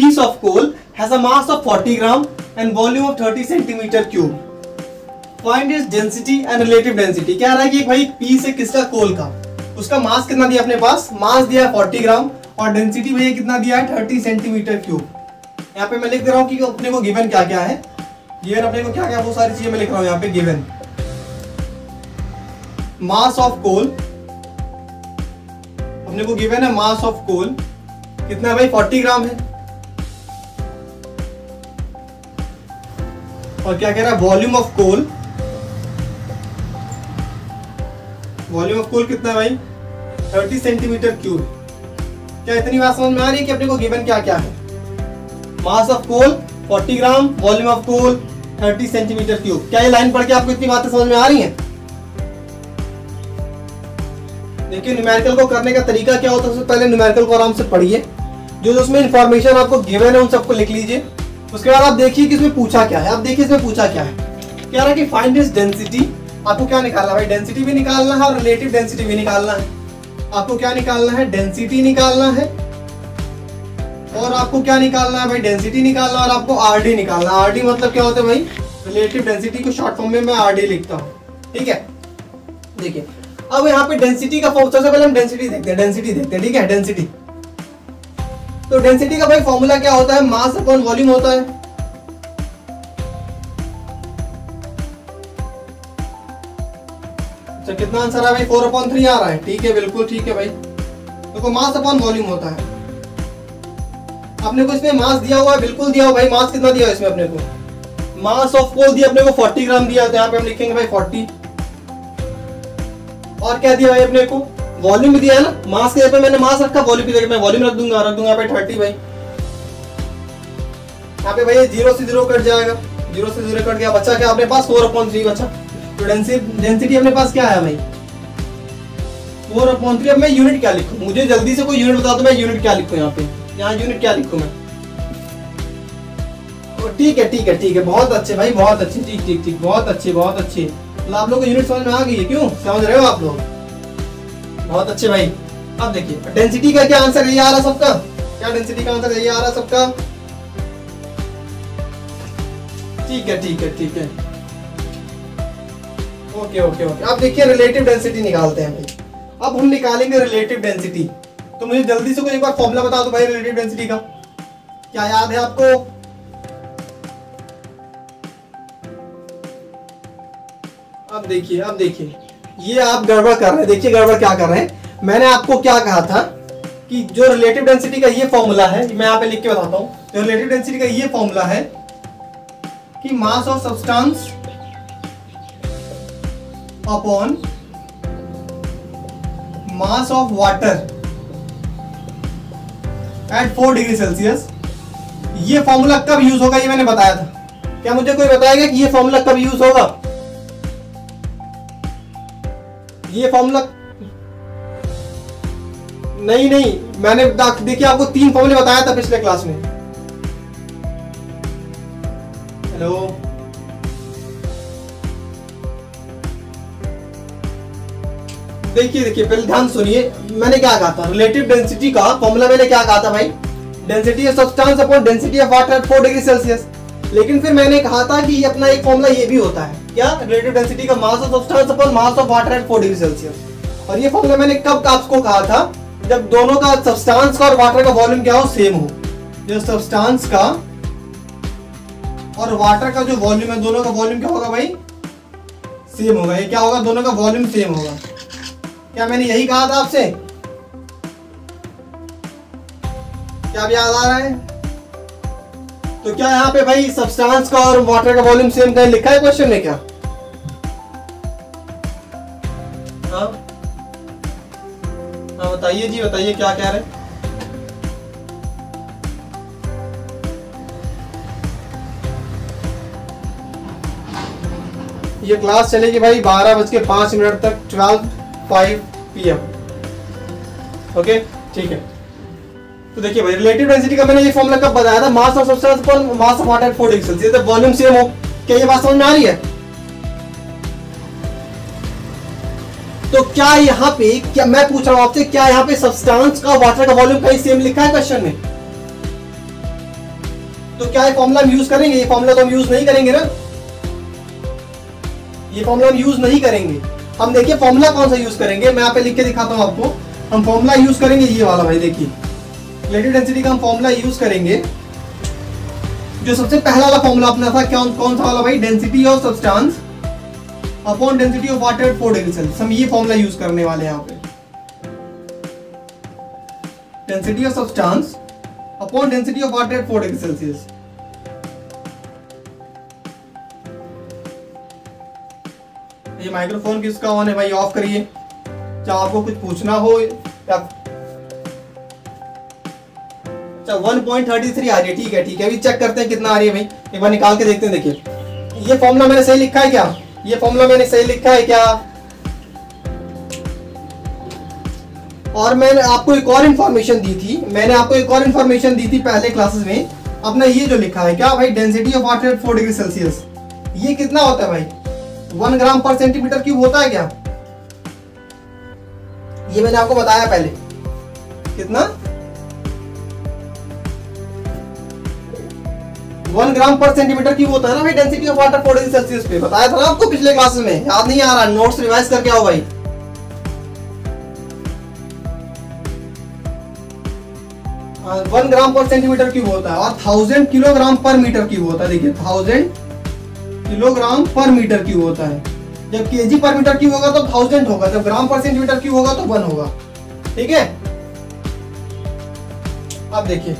piece of coal has a mass of 40 gram and volume of 30 centimeter cube. Find its density and relative density. क्या रहा है कि भाई piece है किसका कोल का? उसका मास कितना दिया अपने पास? मास दिया है 40 ग्राम और डेंसिटी भैया कितना दिया है? 30 सेंटीमीटर क्यूब यहाँ पे मैं लिख दे रहा हूँ कि अपने को गिवन क्या क्या है? अपने को क्या क्या वो सारी चीज़ें मैं लिख रहा हूँ यहाँ पे गिवन मास ऑफ़ कोल अपने को गिवन है मास ऑफ़ कोल कितना भाई? 40 ग्राम है। और क्या कह रहा है? Volume of coal volume of coal कितना भाई? 30 सेंटीमीटर क्यूब क्या इतनी बात समझ में आ रही है कि अपने को गिवन क्या क्या है? Mass of coal 40 gram volume of coal 30 centimeter cube क्या ये लाइन पढ़ के आपको इतनी बातें समझ में आ रही हैं? देखिए न्यूमेरिकल को करने का तरीका क्या होता है? सबसे पहले न्यूमेरिकल को आराम से पढ़िए। जो जो उसमें इंफॉर्मेशन आपको गिवन है, उन सबको लिख लीजिए। उसके बाद आप देखिए कि इसमें पूछा क्या है। आप देखिए इसमें पूछा क्या है। क्या रहा कि फाइंड दिस डेंसिटी आपको क्या निकालना है? भाई डेंसिटी भी निकालना है और रिलेटिव डेंसिटी भी निकालना है। आपको क्या निकालना है? डेंसिटी निकालना है। और आपको क्या निकालना है? भाई डेंसिटी निकालना है और आपको आरडी निकालना है। आरडी मतलब क्या होता है भाई? रिलेटिव डेंसिटी को शॉर्ट फॉर्म में मैं आरडी लिखता हूँ। ठीक है? देखिए, अब यहाँ पे डेंसिटी का सबसे पहले हम डेंसिटी देखते हैं डेंसिटी देखते हैं। ठीक है? डेंसिटी तो डेंसिटी का भाई फॉर्मूला क्या होता है? मास अपॉन वॉल्यूम होता है। अच्छा कितना आंसर है? भाई फोर अपॉन थ्री आ रहा है। ठीक है, बिल्कुल ठीक है भाई। देखो तो मास अपॉन वॉल्यूम होता है। अपने को इसमें मास दिया हुआ है, बिल्कुल दिया हुआ भाई। मास कितना दिया इसमें अपने को? मास ऑफ़ कोल दिया, अपने को 40 ग्राम दिया। तो यहाँ पे हम लिखेंगे भाई 40 और क्या दिया भाई अपने को? वॉल्यूम भी दिया है ना? मास के पे मैंने मास रखा वॉल्यूम भी देखिए मैं वॉल्यूम रख दूँगा रख दूँगा भाई 30 भाई। यहाँ पे भाई ज़ीरो से ज़ीरो कट जाएगा। ज़ीरो से ज़ीरो कट गया। बचा क्या अपने पास? फोर अपॉन थ्री बचा तो डेंसिटी अपने पास क्या है भाई? फोर अपॉन थ्री अब मैं यूनिट क्या लिखूं? मुझे जल्दी से कोई यूनिट बता दो, मैं यूनिट क्या लिखूं यहाँ पे? यहाँ यूनिट क्या लिखूं मैं? ठीक है ठीक है ठीक है। बहुत अच्छे भाई, बहुत अच्छे। ठीक ठीक ठीक। बहुत अच्छे बहुत अच्छे। मतलब आप लोग को यूनिट समझ में आ गई है? क्यों? समझ रहे हो आप लोग? बहुत अच्छे भाई। अब देखिए डेंसिटी का क्या आंसर यही आ रहा सबका? क्या डेंसिटी का आंसर यही आ रहा सबका? ठीक है ठीक है ठीक है। Okay okay okay. अब देखिए रिलेटिव डेंसिटी निकालते हैं भाई। अब हम निकालेंगे रिलेटिव डेंसिटी तो मुझे जल्दी से कोई एक बार फॉर्मूला बता दो भाई रिलेटिव डेंसिटी का। क्या याद है आपको? अब देखिए अब देखिए। ये आप गड़बड़ कर रहे हैं। देखिए गड़बड़ क्या कर रहे हैं। मैंने आपको क्या कहा था कि जो रिलेटिव डेंसिटी का ये फॉर्मूला है, मैं यहाँ पे लिख के बताता हूँ। जो रिलेटिव डेंसिटी का ये फॉर्मूला है कि mass of substance upon mass of water at four degree Celsius ये फॉर्मूला कब यूज़ होगा ये मैंने बताया था। क्या मुझे कोई बताएगा कि ये फॉर्मूला कब यूज़ होगा? ये फॉर्मूला नहीं नहीं, मैंने देखिए आपको तीन फॉर्मूले बताया था पिछले क्लास में। हेलो देखिए देखिए, पहले ध्यान सुनिए। मैंने क्या कहा था? रिलेटिव डेंसिटी का फॉर्मूला मैंने क्या कहा था भाई? Density of substance upon density of water 4 degree Celsius लेकिन फिर मैंने कहा था कि अपना एक फॉर्मूला ये भी होता है। क्या? रिलेटिव डेंसिटी का mass of substance upon mass of water at 4 degree Celsius और ये फॉर्मूला मैंने कब आपको कहा था? जब दोनों का सब्सटेंस का और वाटर का वॉल्यूम क्या हो? सेम हो। जो सब्सटेंस का और वाटर का जो वॉल्यूम है, दोनों का वॉल्यूम क्या होगा भाई? सेम होगा। ये क्या होगा? दोनों का वॉल्यूम सेम होगा। क्या मैंने यही कहा था आपसे? क्या अब याद आ रहा है? तो क्या यहाँ पे भाई सब्सटेंस का और वाटर का वॉल्यूम सेम कहीं लिखा है क्वेश्चन में क्या? बताइए जी, बताइए क्या कह रहे ये क्लास चलेगी भाई बारह बज के पाँच मिनट तक twelve five p m okay ठीक है। तो देखिए भाई रिलेटिव डेंसिटी का मैंने ये फॉर्मूला कब बताया था? मास ऑफ़ सब्सटेंस पर mass of water 4 degree Celsius volume same हो क्या ये बात समझ में आ रही है? तो क्या यहाँ पे, क्या मैं पूछ रहा हूँ आपसे, क्या यहाँ पे सब्सटेंस का वाटर का वॉल्यूम कहीं सेम लिखा है क्वेश्चन में? तो क्या ये फॉर्मूला हम यूज़ करेंगे? ये फॉर्मूला तो हम यूज़ नहीं करेंगे ना। ये फॉर्मूला हम यूज़ नहीं करेंगे। हम देखिए फॉर्मूला कौन सा यूज़ करेंगे। मैं यहाँ पे लिख के दिखाता हूँ आपको। हम फॉर्मूला यूज़ करेंगे ये वाला भाई, देखिए। रिलेटिव डेंसिटी का हम फॉर्मूला यूज़ करेंगे। जो सबसे पहला वाला फॉर्मूला अपना था कौन कौन सा वाला भाई? Density of substance upon density of water four degree Celsius हम ये फॉर्मूला यूज़ करने वाले हैं यहाँ पे। Density of substance upon density of water four degree Celsius ये माइक्रोफोन किसका ऑन है? भाई ऑफ़ करिए। चाहे आपको कुछ पूछना हो, या थर्टी थ्री आ रही है, ठीक है ठीक है। अभी चेक करते हैं कितना आ रही है भाई। एक बार निकाल के देखते हैं, देखिए। ये फॉर्मूला मैंने सही लिखा है क्या? ये फॉर्मूला मैंने सही लिखा है क्या? और मैंने आपको एक और इंफॉर्मेशन दी थी, मैंने आपको एक और इंफॉर्मेशन दी थी पहले क्लासेस में, अपना ये जो लिखा है, क्या भाई density of water four degree Celsius ये कितना होता है भाई? One gram per centimetre cube होता है क्या? ये मैंने आपको बताया पहले। कितना? One gram per centimetre cube होता है ना भाई? Density of water four degree Celsius पे। बताया था ना आपको पिछले क्लास में? याद नहीं आ रहा। नोट्स रिवाइज करके आओ भाई। One gram per centimetre cube होता है और thousand kilogram per metre cube होता है। देखिए thousand kilogram per metre cube होता है। जब केजी पर मीटर क्यूब होगा तो थाउज़ेंड होगा। जब ग्राम पर सेंटीमीटर क्यूब होगा तो वन होगा। ठीक है? अब देखिए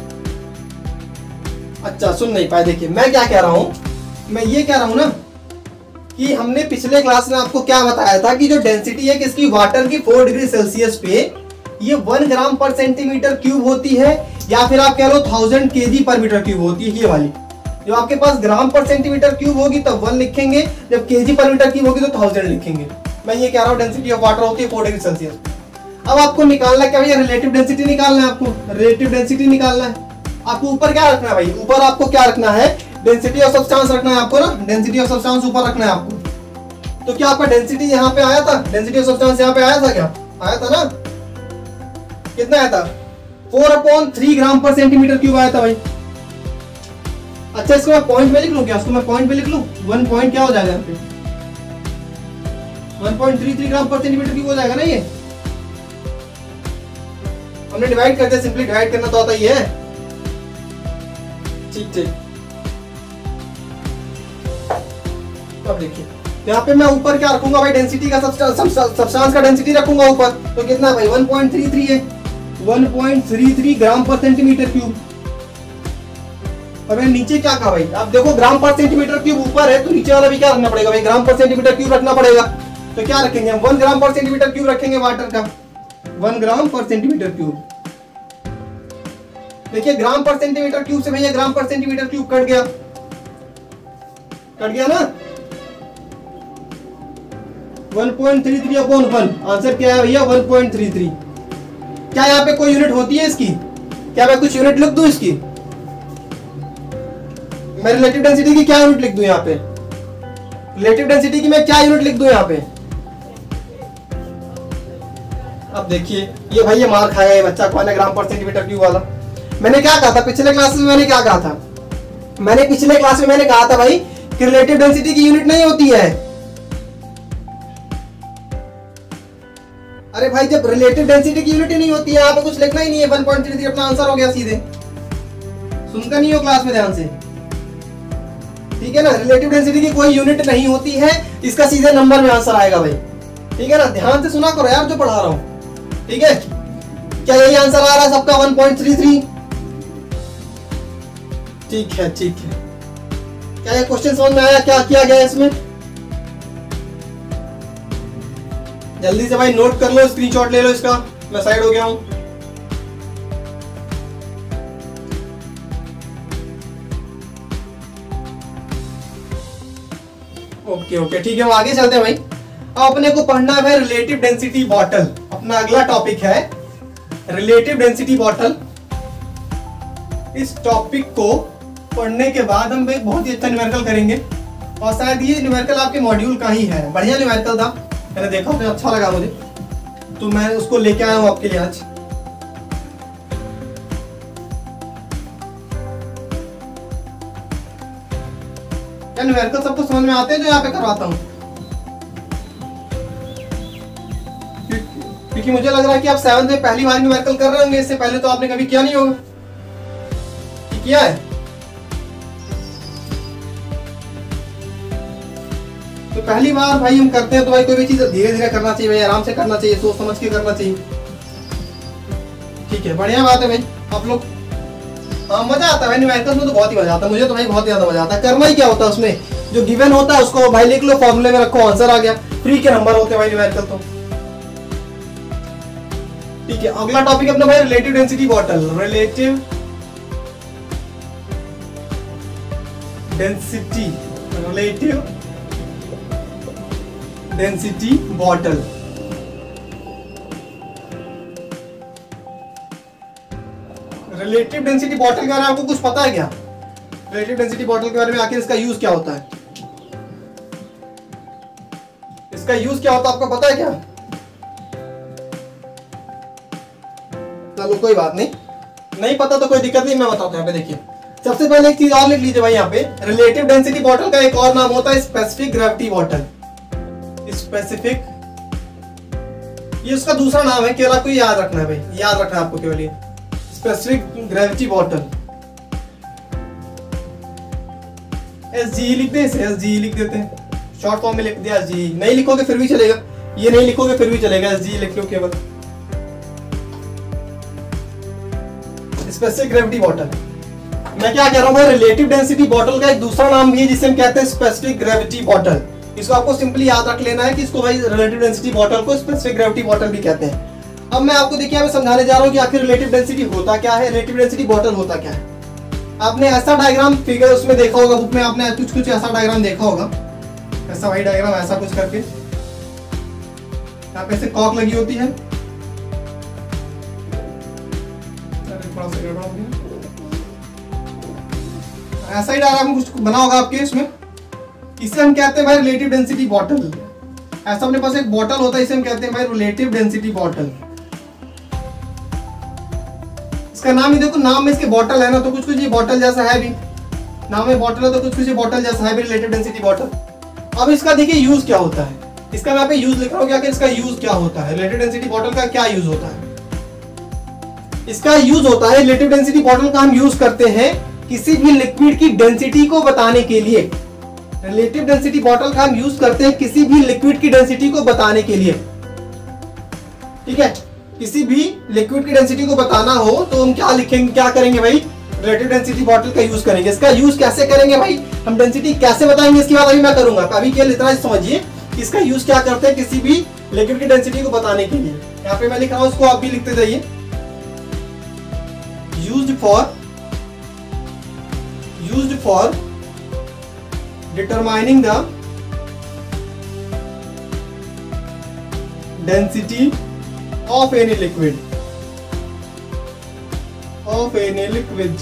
अच्छा सुन नहीं पाए। देखिए, मैं क्या कह रहा हूँ? मैं ये कह रहा हूँ ना कि हमने पिछले क्लास में आपको क्या बताया था कि जो डेंसिटी है किसकी? वाटर की फोर डिग्री सेल्सियस पे, ये one gram per centimetre cube होती है, या फिर आप कह लो थाउज़ेंड के जी पर मीटर क्यूब होती है, ये वाली। जब आपके पास ग्राम पर सेंटीमीटर क्यूब होगी, तब वन लिखेंगे, जब के जी पर मीटर क्यूब होगी तो थाउज़ेंड लिखेंगे। मैं ये कह रहा हूँ डेंसिटी ऑफ़ वाटर होती है फोर डिग्री सेल्सियस अब आपको निकालना क्या भैया? रिलेटिव डेंसिटी निकालना है आपको। रिलेटिव डेंसिटी निकालना है। आपको ऊपर क्या रखना है भाई? ऊपर आपको क्या रखना है? डेंसिटी ऑफ़ सब्सटेंस रखना है आपको ना? डेंसिटी ऑफ़ सब्सटेंस ऊपर रखना है आपको। तो क्या आपका डेंसिटी यहाँ पे आया था? डेंसिटी ऑफ़ सब्सटेंस यहाँ पे आया था क्या? आया था ना? कितना आया था? Four upon three gram per centimetre cube आया था भाई। अच्छा इसको मैं पॉइंट में लिख लू क्या? इसको मैं पॉइंट में लिख लूँ? वन पॉइंट क्या हो जाएगा यहाँ पे? One point three three gram per centimetre cube हो जाएगा ना ये? हमने डिवाइड करते सिंपली डिवाइड करना तो आता ही है। ठीक अब देखिए, यहाँ पे मैं ऊपर क्या रखूँगा भाई? डेंसिटी का सब्सटेंस का डेंसिटी रखूँगा ऊपर। तो कितना भाई? 1.33 है। 1.33 ग्राम पर सेंटीमीटर क्यूब और मैं नीचे क्या कहा भाई? आप देखो ग्राम पर सेंटीमीटर क्यूब ऊपर है तो नीचे वाला भी क्या रखना पड़ेगा भाई? ग्राम पर सेंटीमीटर क्यूब रखना पड़ेगा। तो क्या रखेंगे हम? One gram per centimetre cube रखेंगे वाटर का। One gram per centimetre cube देखिए, ग्राम पर सेंटीमीटर क्यूब से भैया gram per centimetre cube cut गया। कट गया ना? 1.33 अपॉन वन आंसर क्या है भैया? 1.33 क्या यहाँ पे कोई यूनिट होती है इसकी? क्या मैं कुछ यूनिट लिख दूँ इसकी? मैं रिलेटिव डेंसिटी की क्या यूनिट लिख दूँ यहाँ पे? रिलेटिव डेंसिटी की मैं क्या यूनिट लिख दूँ यहाँ पे? अब देखिए, ये भाई ये मार खाया है बच्चा, कौन है? ग्राम पर सेंटीमीटर क्यूब वाला। मैंने क्या कहा था? पिछले क्लास में मैंने क्या कहा था? मैंने पिछले क्लास में मैंने कहा था भाई कि रिलेटिव डेंसिटी की यूनिट नहीं होती है। अरे भाई, जब रिलेटिव डेंसिटी की यूनिट नहीं होती है, यहाँ पे कुछ लिखना ही नहीं है। 1.33 अपना आंसर हो गया सीधे। सुनता नहीं हो क्लास में ध्यान से? ठीक है ना? रिलेटिव डेंसिटी की कोई यूनिट नहीं होती है, इसका सीधे नंबर में आंसर आएगा भाई। ठीक है ना? ध्यान से सुना करो यार, जो पढ़ा रहा हूँ। ठीक है? क्या यही आंसर आ रहा है सबका? 1.33 ठीक है ठीक है। क्या ये क्वेश्चन समझ में आया क्या किया गया इसमें? जल्दी से भाई नोट कर लो स्क्रीनशॉट ले लो इसका। मैं साइड हो गया हूँ। ओके ओके ठीक है, हम आगे चलते हैं भाई। अब अपने को पढ़ना है रिलेटिव डेंसिटी बॉटल अपना अगला टॉपिक है रिलेटिव डेंसिटी बॉटल इस टॉपिक को पढ़ने के बाद हम एक बहुत ही अच्छा न्यूमेरिकल करेंगे। और शायद ये न्यूमेरिकल आपके मॉड्यूल का ही है। बढ़िया न्यूमेरिकल था। मैंने देखा मुझे अच्छा लगा मुझे। तो मैं उसको लेके आया हूँ आपके लिए आज। न्यूमेरिकल सबको समझ में आते हैं जो यहाँ पे करवाता हूँ? क्योंकि मुझे लग रहा है कि आप सेवन में पहली बार न्यूमेरिकल कर रहे होंगे, इससे पहले तो आपने कभी किया नहीं होगा। किया है? तो पहली बार भाई हम करते हैं तो भाई कोई भी चीज़ धीरे धीरे करना चाहिए, भाई आराम से करना चाहिए सोच समझ के करना चाहिए। ठीक है, बढ़िया बात है भाई। आप लोग हाँ मज़ा आता है भाई न्यूमेरिकल्स में तो बहुत ही मज़ा आता है। मुझे तो भाई बहुत ज़्यादा मज़ा आता है। करना ही क्या होता है उसमें? जो गिवन होता है, उसको भाई लिख लो फॉर्मूले में रखो आंसर आ गया। फ्री के नंबर होते हैं भाई तो। ठीक है, अगला टॉपिक अपना भाई relative density bottle relative density relative density bottle relative density bottle के बारे में आपको कुछ पता है क्या? रिलेटिव डेंसिटी बॉटल के बारे में आखिर इसका यूज़ क्या होता है? इसका यूज़ क्या होता है आपको पता है क्या? चलो कोई बात नहीं। नहीं पता तो कोई दिक्कत नहीं, मैं बताता हूँ यहाँ पे देखिए। सबसे पहले एक चीज़ और लिख लीजिए भाई यहाँ पे। रिलेटिव डेंसिटी बॉटल का एक और नाम होता है स्पेसिफिक ग्रेविटी बॉटल स्पेसिफिक ये उसका दूसरा नाम है केवल आपको याद रखना है भाई, याद रखना है आपको केवल ये। Specific gravity bottle S G लिख दे एस जी लिख देते हैं। शॉर्ट फॉर्म में लिख दिया जी नहीं लिखोगे फिर भी चलेगा। ये नहीं लिखोगे फिर भी चलेगा। एस जी लिख लो केवल। स्पेसिफिक ग्रेविटी बॉटल मैं क्या कह रहा हूँ रिलेटिव डेंसिटी बॉटल का एक दूसरा नाम भी है, जिसे हम कहते हैं स्पेसिफिक ग्रेविटी बॉटल इसको आपको सिंपली याद रख लेना है कि इसको भाई रिलेटिव डेंसिटी बॉटल को स्पेसिफिक ग्रेविटी बॉटल भी कहते हैं। अब मैं आपको देखिए मैं समझाने जा रहा हूँ कि आखिर रिलेटिव डेंसिटी होता क्या है रिलेटिव डेंसिटी बॉटल होता क्या है। आपने ऐसा डायग्राम फिगर उसमें देखा होगा बुक में आपने कुछ कुछ ऐसा डायग्राम देखा होगा। ऐसा वही डायग्राम ऐसा कुछ करके। यहाँ पे ऐसे कॉक लगी होती है। ऐसा ही डायग्राम कुछ बना होगा आपके इसमें। इसे हम कहते हैं भाई रिलेटिव डेंसिटी बॉटल ऐसा अपने पास एक बॉटल होता है, इसे हम कहते हैं भाई रिलेटिव डेंसिटी बॉटल इसका नाम ही देखो, नाम में इसके बॉटल है ना तो कुछ कुछ ये बॉटल जैसा है भी। नाम में बॉटल है तो कुछ कुछ ये बॉटल जैसा है भी रिलेटिव डेंसिटी बॉटल अब इसका देखिए यूज़ क्या होता है। इसका मैं पे यूज़ लिख रहा हूँ क्या इसका यूज़ क्या होता है। रिलेटिव डेंसिटी बॉटल का क्या यूज़ होता है? इसका यूज़ होता है रिलेटिव डेंसिटी बॉटल का हम यूज़ करते हैं किसी भी लिक्विड की डेंसिटी को बताने के लिए। रिलेटिव डेंसिटी बॉटल का हम यूज़ करते हैं किसी भी लिक्विड की डेंसिटी को बताने के लिए। ठीक है? किसी भी लिक्विड की डेंसिटी को बताना हो तो हम क्या लिखेंगे, क्या करेंगे भाई? रिलेटिव डेंसिटी बॉटल का यूज़ करेंगे। इसका यूज़ कैसे करेंगे भाई? हम डेंसिटी कैसे बताएँगे इसके बाद अभी मैं करूँगा। अभी केवल इतना समझिए इसका यूज़ क्या करते हैं किसी भी लिक्विड की डेंसिटी को बताने के लिए। यहाँ पे मैं लिख रहा हूँ, उसको आप भी लिखते जाइए। Use for use for determining the density of any liquid. Of any liquid.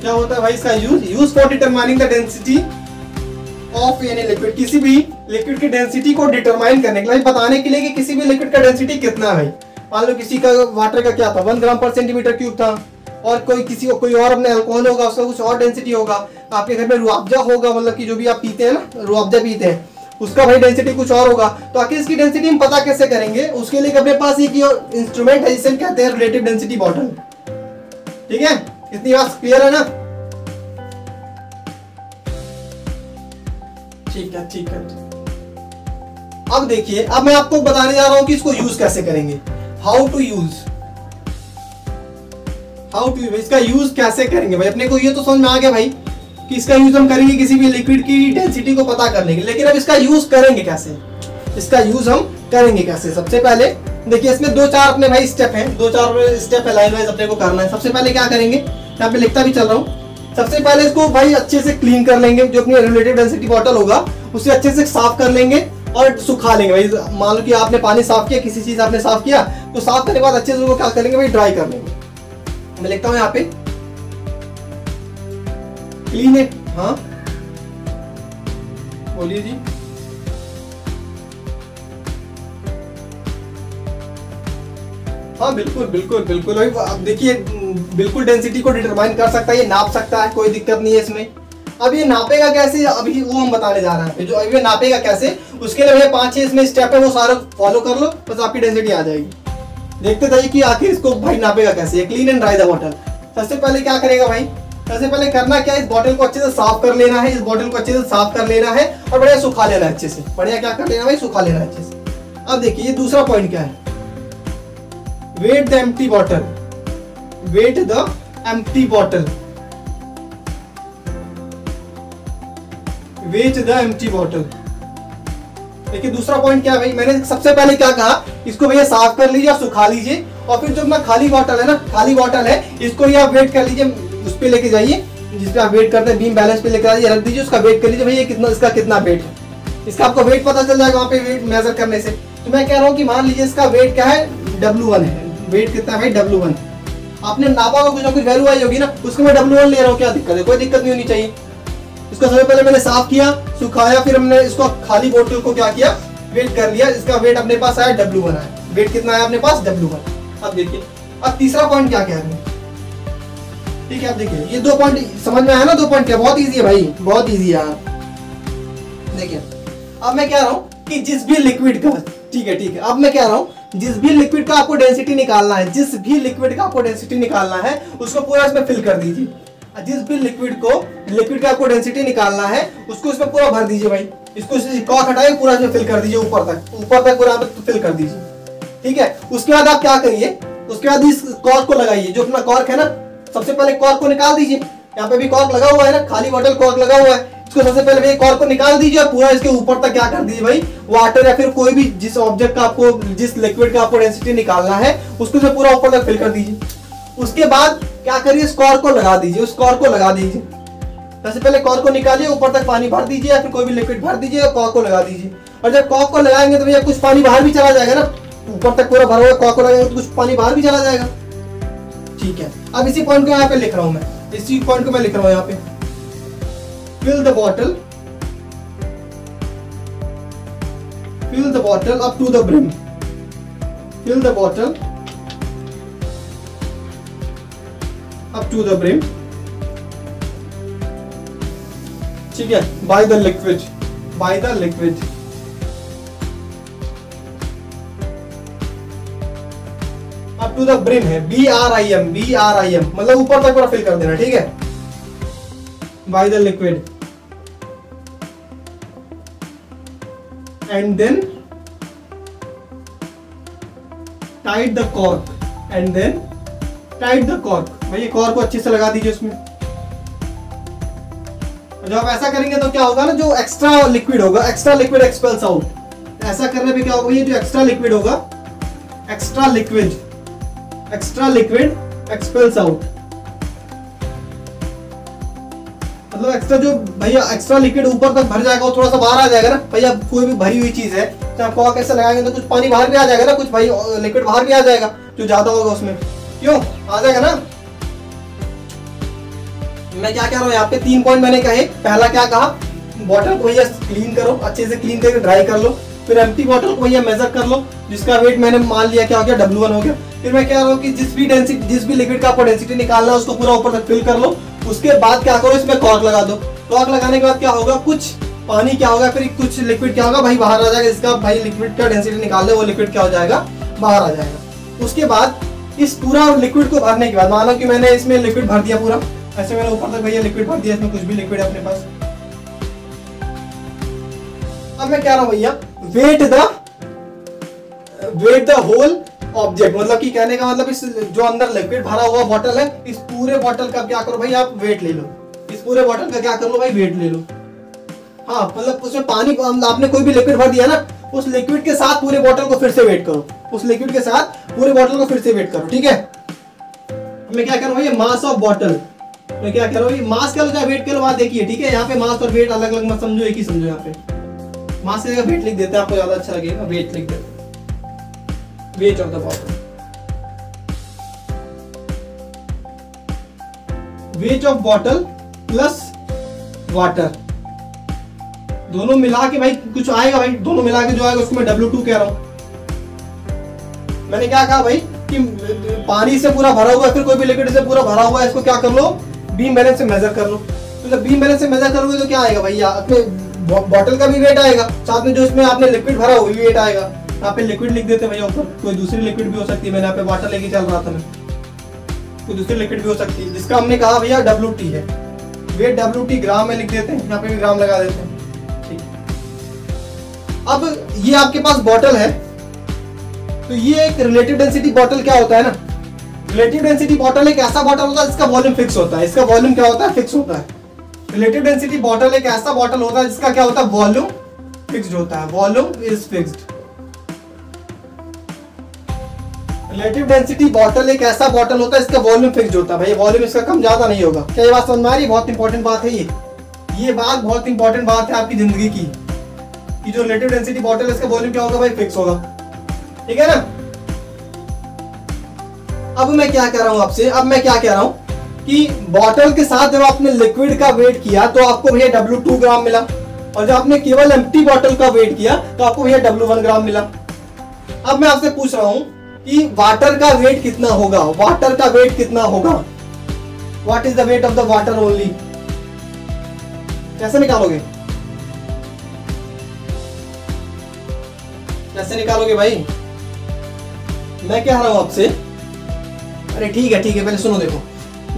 क्या होता है भाई इसका use use for determining the density of any liquid किसी भी लिक्विड की डेंसिटी को डिटरमाइन करने के लिए बताने के लिए कि किसी भी लिक्विड का डेंसिटी कितना है। भाई मान लो किसी का वाटर का क्या था? One gram per centimetre cube था। और कोई किसी को, कोई और अपने अल्कोहल होगा, उसका कुछ और डेंसिटी होगा। आपके घर में रुआबजा होगा मतलब कि जो भी आप पीते हैं ना, रुआबजा पीते हैं, उसका भाई डेंसिटी कुछ और होगा। तो आखिर इसकी डेंसिटी हम पता कैसे करेंगे? उसके लिए अपने पास एक इंस्ट्रूमेंट है जिसे हम कहते हैं रिलेटिव डेंसिटी बॉटल ठीक है? इतनी बात क्लियर है ना? ठीक है ठीक है। अब देखिए, अब मैं आपको बताने जा रहा हूँ कि इसको यूज़ कैसे करेंगे। How to use how to इसका यूज़ कैसे करेंगे? भाई, अपने को ये तो समझ में आ गया, भाई। कि इसका यूज़ हम करेंगे किसी भी लिक्विड की डेंसिटी को पता करने के लेकिन अब इसका यूज़ करेंगे कैसे? इसका यूज़ हम करेंगे कैसे? सबसे पहले, देखिए, इसमें दो चार अपने भाई स्टेप हैं। दो चार स्टेप है लाइन वाइज अपने को करना है। सबसे पहले क्या करेंगे? यहाँ पे लिखता भी चल रहा हूँ। सबसे पहले इसको भाई अच्छे से क्लीन कर लेंगे, जो अपनी रिलेटिव डेंसिटी बॉटल होगा, उसे अच्छे से साफ़ कर लेंगे और सुखा लेंगे। भाई, मान लो कि आपने पानी साफ़ किया, किसी चीज़ आपने साफ़ किया तो साफ़ करने के बाद अच्छे से उसको क्या करेंगे? भाई ड्राई कर लेंगे। मैं लिखता हूँ यहाँ पे। क्लीन है। हाँ। बोलिए जी। हाँ बिल्कुल बिल्कुल बिल्कुल। अब देखिए, बिल्कुल डेंसिटी को डिटरमाइन कर सकता है, ये नाप सकता है, कोई दिक्कत नहीं है इसमें। अब ये नापेगा कैसे? अभी वो हम बताने जा रहे हैं। जो अभी नापेगा कैसे? उसके लिए भैया पाँच छह इसमें स्टेप है, वो सारा फॉलो कर लो, बस आपकी डेंसिटी आ जाएगी। देखते जाइए कि आखिर इसको भाई नापेगा कैसे? Clean and dry the bottle सबसे पहले क्या करेगा भाई? सबसे पहले करना क्या है? इस बॉटल को अच्छे से साफ़ कर लेना है, इस बॉटल को अच्छे से साफ़ कर लेना है और बढ़िया सुखा लेना है अच्छे से। बढ़िया क्या कर लेना भाई? सुखा लेना है अच्छे से। अब देखिए, ये दूसरा पॉइंट क्या है? Weight the empty bottle weight the empty bottle weight the empty bottle देखिए, दूसरा पॉइंट क्या है भाई? मैंने सबसे पहले क्या कहा? इसको भैया साफ़ कर लीजिए और सुखा लीजिए। और फिर जो मैं खाली बॉटल है ना, खाली बॉटल है, इसको ये आप वेट कर लीजिए। उस पर लेके जाइए जिस पे आप वेट करते हैं बीम बैलेंस पे लेकर आइए रख दीजिए, उसका वेट कर लीजिए भैया कितना, इसका कितना वेट है। इसका आपको वेट पता चल जाएगा वहाँ पे वेट मेजर करने से। तो मैं कह रहा हूँ कि मान लीजिए इसका वेट क्या है? डब्ल्यू वन है। वेट कितना है? भाई डब्ल्यू वन आपने नापा होगा, कुछ ना कुछ वैल्यू आई होगी ना, उसको मैं डब्ल्यू वन ले रहा हूँ, क्या दिक्कत है? कोई दिक्कत नहीं होनी चाहिए। इसको सबसे पहले मैंने साफ़ किया, सुखाया, फिर हमने इसको खाली बोतल को क्या किया? वेट कर लिया। इसका वेट अपने पास आया डब्ल्यू वन आया। वेट कितना आया अपने पास? डब्ल्यू वन अब देखिए। अब तीसरा पॉइंट क्या कह रहे हैं? ठीक है आप देखिए, ये दो पॉइंट समझ में आया ना, दो पॉइंट क्या? बहुत इजी है भाई, बहुत इजी है। देखिए, अब मैं कह रहा हूँ कि जिस भी लिक्विड का, ठीक है ठीक है, अब मैं कह रहा हूँ, जिस भी लिक्विड का आपको डेंसिटी निकालना है, जिस भी लिक्विड का आपको डेंसिटी निकालना है, उसको पूरा इसमें फिल कर दीजिए। जिस भी लिक्विड को लिक्विड का आपको डेंसिटी निकालना है, उसको इसमें पूरा भर दीजिए भाई। इसको कॉक हटाइए पूरा इसमें फिल कर दीजिए ऊपर तक। ऊपर तक पूरा फिल कर दीजिए। ठीक है, उसके बाद आप क्या करिए, उसके बाद इस कॉर्क को लगाइए, जो अपना कॉर्क है ना सबसे पहले कॉर्क को निकाल दीजिए। यहाँ पे भी कॉर्क लगा हुआ है ना, खाली बॉटल कॉर्क लगा हुआ है। इसको सबसे पहले भाई कॉर्क को निकाल दीजिए और पूरा इसके ऊपर तक क्या कर दीजिए भाई वाटर या फिर कोई भी जिस ऑब्जेक्ट का आपको, जिस लिक्विड का आपको डेंसिटी निकालना है, उसको से पूरा ऊपर तक फिल कर दीजिए। उसके बाद क्या करिए, इस कॉर्क को लगा दीजिए, उस कॉर्क को लगा दीजिए। सबसे पहले कॉर्क को निकालिए, ऊपर तक पानी भर दीजिए या फिर कोई भी लिक्विड भर दीजिए कॉर्क को लगा दीजिए। और जब कॉर्क को लगाएँगे तो भैया कुछ पानी बाहर भी चला जाएगा ना, ऊपर तक पूरा भरा हुआ कॉर्क को लगाएँगे तो कुछ पानी बाहर भी चला जाएगा। ठीक है। अब इसी पॉइंट को यहाँ पे लिख रहा हूँ मैं। इसी पॉइंट को मैं लिख रहा हूँ यहाँ पे। Fill the bottle fill the bottle up to the brim fill the bottle up to the brim ठीक है? By the liquid by the liquid to the brim है B R I M B R I M मतलब ऊपर तक पूरा fill कर देना, ठीक है? By the liquid and then tight the cork. And then tight the cork. भाई कॉर्क को अच्छे से लगा दीजिए उसमें। जब आप ऐसा करेंगे तो क्या होगा ना, जो एक्स्ट्रा लिक्विड होगा एक्स्ट्रा लिक्विड एक्सपेल्स आउट ऐसा करने पे क्या होगा, ये जो एक्स्ट्रा लिक्विड होगा extra liquid extra liquid expels out मतलब एक्स्ट्रा जो भैया एक्स्ट्रा लिक्विड ऊपर तक भर जाएगा, वो थोड़ा सा बाहर आ जाएगा ना। भैया, कोई भी भरी हुई चीज़ है तो आपको कैसे लगाएँगे तो कुछ पानी बाहर भी आ जाएगा ना, कुछ भाई लिक्विड बाहर भी आ जाएगा, जो ज़्यादा होगा उसमें। क्यों? आ जाएगा ना? मैं क्या कह रहा हूँ, यहाँ पे तीन पॉइंट मैंने कहे। पहला क्या कहा? बॉटल को भैया क्लीन करो, अच्छे से क्लीन करके ड्राई कर लो। फिर एम्प्टी बॉटल को भैया मेजर कर लो, जिसका वेट मैंने मान लिया क्या हो गया? डब्ल्यू वन हो गया। फिर मैं रहा हूँ कि जिस भी डेंसिटी जिस भी लिक्विड का आपको डेंसिटी निकालना है, उसको पूरा ऊपर तक फिल कर लो। उसके बाद क्या करो, इसमें कॉर्क लगा दो। कॉर्क लगाने के बाद क्या होगा? कुछ पानी क्या होगा? फिर कुछ लिक्विड क्या होगा? भाई बाहर आ जाएगा इसका भाई लिक्विड का डेंसिटी निकाल वो लिक्विड क्या हो जाएगा? बाहर आ जाएगा। उसके बाद इस पूरा लिक्विड को भरने के बाद, मानो कि मैंने इसमें लिक्विड भर दिया पूरा। ऐसे मैंने ऊपर तक भैया लिक्विड भर दिया, इसमें कुछ भी लिक्विड है अपने पास। अब मैं कह रहा हूँ भैया weight the weight the whole object मतलब कि कहने का मतलब इस जो अंदर लिक्विड भरा हुआ बॉटल है, इस पूरे बॉटल का क्या करो भाई, आप वेट ले लो। इस पूरे बॉटल का क्या कर लो भाई वेट ले लो। हाँ मतलब उसमें पानी आपने कोई भी लिक्विड भर दिया ना, उस लिक्विड के साथ पूरे बॉटल को फिर से वेट करो। उस लिक्विड के साथ पूरे बॉटल को फिर से वेट करो, ठीक है? मैं क्या करूँ भाई मास ऑफ़ बॉटल मैं क्या कह रहा हूँ मास का चाहे वेट के लो वहाँ देखिए, ठीक है? यहाँ पे मास और वेट अलग अलग मत समझो, एक ही समझो यहाँ पे। मास की वेट लिख देते हैं, आपको ज़्यादा अच्छा लगेगा वेट लिख देते weight of the bottle weight of bottle plus water दोनों मिला के भाई कुछ आएगा भाई, दोनों मिला के जो आएगा उसको मैं डब्ल्यू टू कह रहा हूँ। मैंने क्या कहा भाई कि पानी से पूरा भरा हुआ है, फिर कोई भी लिक्विड से पूरा भरा हुआ है, इसको क्या कर लो? बीम बैलेंस से मेजर कर लो। तो जब बीम बैलेंस से मेजर करोगे तो क्या आएगा अपने बॉटल का भी वेट आएगा, साथ में जो इसमें आपने लिक्विड भरा हुआ वेट आएगा। यहाँ पे लिक्विड लिख देते भैया ऊपर। कोई दूसरी लिक्विड भी हो सकती है। मैंने यहाँ पे वाटर लेके चल रहा था मैं। कोई दूसरी लिक्विड भी हो सकती है। जिसका हमने कहा भैया डब्ल्यू टी है। वेट डब्ल्यू टी ग्राम में लिख देते हैं। यहाँ पे भी ग्राम लगा देते हैं। अब ये आपके पास बॉटल है। तो ये एक रिलेटिव डेंसिटी बॉटल क्या होता है ना? रिलेटिव डेंसिटी बॉटल एक ऐसा बॉटल होता है जिसका वॉल्यूम फिक्स होता है। इसका वॉल्यूम क्या होता है? फिक्स होता है। रिलेटिव डेंसिटी बॉटल एक ऐसा बॉटल होता है जिसका क्या होता है? वॉल्यूम फिक्स्ड होता है। Volume is fixed relative density bottle एक ऐसा बॉटल होता है इसका वॉल्यूम फिक्स्ड होता है। भाई वॉल्यूम इसका कम ज़्यादा नहीं होगा। क्या ये बात समझ में आ रही? बहुत इंपॉर्टेंट बात है ये। ये बात बहुत इंपॉर्टेंट बात है आपकी ज़िंदगी की। कि जो रिलेटिव डेंसिटी बॉटल है, इसका वॉल्यूम क्या होगा? भाई फिक्स होगा। ठीक है ना? अब मैं क्या कह रहा हूँ आपसे? अब मैं क्या कह रहा हूँ? कि बॉटल के साथ जब आपने लिक्विड का वेट किया तो आपको भैया डब्ल्यू टू ग्राम मिला। और जब आपने केवल एम्प्टी बॉटल का वेट किया तो आपको भैया डब्ल्यू वन ग्राम मिला। अब मैं आपसे पूछ रहा हूँ कि वाटर का वेट कितना होगा? वाटर का वेट कितना होगा? What is the weight of the water only कैसे निकालोगे? कैसे निकालोगे भाई? मैं कह रहा हूँ आपसे। अरे ठीक है ठीक है, पहले सुनो देखो।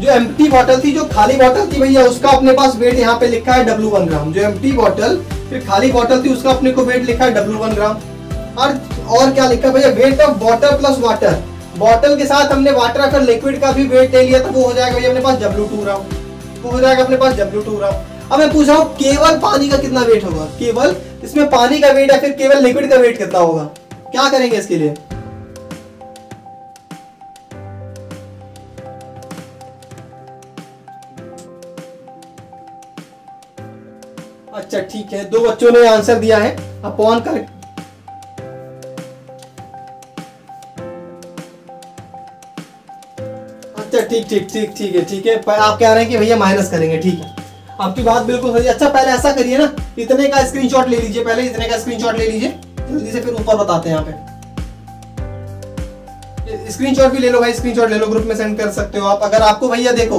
जो एम्प्टी बॉटल थी, जो खाली बॉटल थी भैया, उसका अपने पास वेट यहाँ पे लिखा है डब्ल्यू वन ग्राम जो एम्प्टी बॉटल फिर खाली बॉटल थी, उसका अपने को वेट लिखा है डब्ल्यू वन ग्राम और और क्या लिखा भैया? Weight of water plus water bottle के साथ हमने वाटर अगर लिक्विड का भी वेट ले लिया तो वो हो जाएगा भैया अपने पास डब्ल्यू टू ग्राम वो हो जाएगा अपने पास डब्ल्यू टू ग्राम अब मैं पूछ रहा हूँ, केवल पानी का कितना वेट होगा? केवल इसमें पानी का वेट या फिर केवल लिक्विड का वेट कितना होगा? क्या करेंगे इसके लिए? अच्छा ठीक है। दो बच्चों ने आंसर दिया है। अपॉन कर ठीक ठीक ठीक ठीक है ठीक है। पर आप कह रहे हैं कि भैया माइनस करेंगे, ठीक है। आपकी बात बिल्कुल सही अच्छा पहले ऐसा करिए ना, इतने का स्क्रीनशॉट ले लीजिए, पहले इतने का स्क्रीनशॉट ले लीजिए। जल्दी से फिर ऊपर बताते हैं यहाँ पे। स्क्रीनशॉट भी ले लो भाई स्क्रीनशॉट ले लो ग्रुप में सेंड कर सकते हो आप। अगर आपको भैया देखो,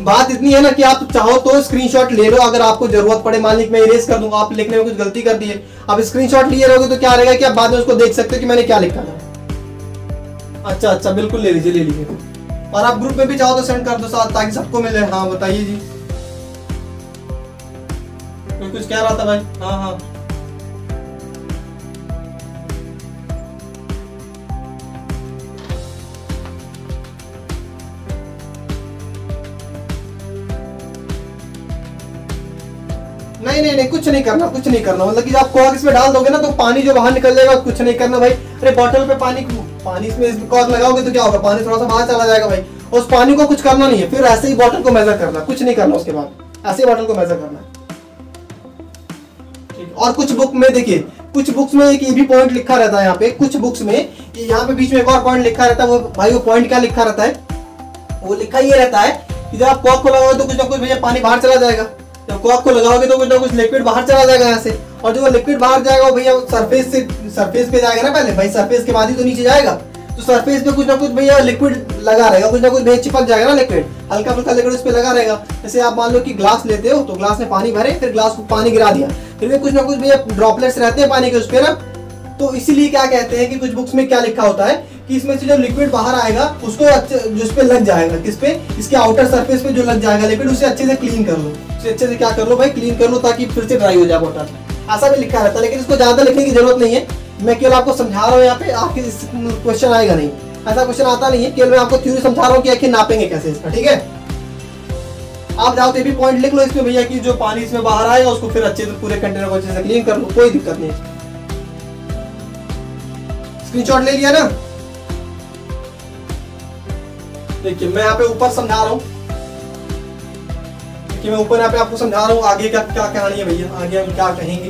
बात इतनी है ना कि आप चाहो तो स्क्रीनशॉट ले लो, अगर आपको ज़रूरत पड़े लीजिए मैं इरेज कर दूँगा, आप लिखने में कुछ गलती कर दी है आप स्क्रीनशॉट लिए रहोगे तो क्या रहेगा कि आप बाद में उसको देख सकते हो कि मैंने क्या लिखा था। अच्छा अच्छा बिल्कुल ले लीजिए ले लीजिए। और आप ग्रुप में भी चाहो तो सेंड कर दो साथ, ताकि सबको मिले। हाँ बताइए जी। कोई कुछ कह रहा था भाई? हाँ हाँ। नहीं नहीं नहीं, कुछ नहीं करना, कुछ नहीं करना। मतलब कि आप कॉक इसमें डाल दोगे ना तो पानी जो बाहर निकल जाएगा, कुछ नहीं करना भाई। अरे बॉटल पे पानी पानी इसमें कॉक लगाओगे तो क्या होगा? पानी थोड़ा सा बाहर चला जाएगा भाई। उस पानी को कुछ करना नहीं है। फिर ऐसे ही बॉटल को मेजर करना। कुछ नहीं करना उसके बाद। ऐसे ही बॉटल को मेजर करना। और कुछ बुक में देखिए, कुछ बुक्स में एक ये भी पॉइंट लिखा रहता है यहाँ पे। कुछ बुक्स में यहाँ पे बीच में एक और पॉइंट लिखा रहता है। वो भाई वो पॉइंट क्या लिखा रहता है? वो लिखा ये रहता है कि जब आप कॉक को लगाओगे तो कुछ ना कुछ भैया पानी बाहर चला जाएगा। जब कॉक को लगाओगे तो कुछ ना कुछ लिक्विड बाहर चला जाएगा यहाँ से। और जो लिक्विड बाहर जाएगा वो भैया सरफेस से सरफेस पे जाएगा ना पहले। भाई सरफेस के बाद ही तो नीचे जाएगा। तो सरफेस पे कुछ ना कुछ भैया लिक्विड लगा रहेगा। कुछ ना कुछ भैया चिपक जाएगा ना लिक्विड हल्का फुल्का लिक्विड उस पर लगा रहेगा। जैसे आप मान लो कि ग्लास लेते हो तो ग्लास में पानी भरे, फिर ग्लास को पानी गिरा दिया। फिर भी कुछ ना कुछ भैया ड्रॉपलेट्स रहते हैं पानी के उस पर ना। तो इसीलिए क्या कहते हैं कि कुछ बुक्स में क्या लिखा होता है कि इसमें से जो लिक्विड बाहर आएगा, उसको अच्छे जिस पे लग जाएगा। किस पे? इसके आउटर सरफेस पे जो लग जाएगा। लिक्विड उसे अच्छे से क्लीन कर लो। उसे अच्छे से क्या कर लो भाई? क्लीन कर लो ताकि फिर से ड्राई हो जाए बॉटल ऐसा भी लिखा रहता है, लेकिन इसको ज़्यादा लिखने की ज़रूरत नहीं है। मैं केवल आपको समझा रहा हूँ यहाँ पे, आपके क्वेश्चन आएगा नहीं। ऐसा क्वेश्चन आता नहीं है, केवल मैं आपको थ्योरी समझा रहा हूँ कि आखिर नापेंगे कैसे इसका, ठीक है? आप जाओ तो भी पॉइंट लिख लो इसमें भैया कि जो पानी इसमें बाहर आएगा उसको फिर अच्छे से पूरे कंटेनर को अच्छे से क्लीन कर लो, कोई दिक्कत नहीं। स्क्रीनशॉट ले लिया ना। देखिए, मैं यहाँ पे ऊपर समझा रहा हूँ। देखिए मैं ऊपर यहाँ पे आपको समझा रहा हूँ, आगे का क्या कहानी है भैया? आगे हम क्या कहेंगे?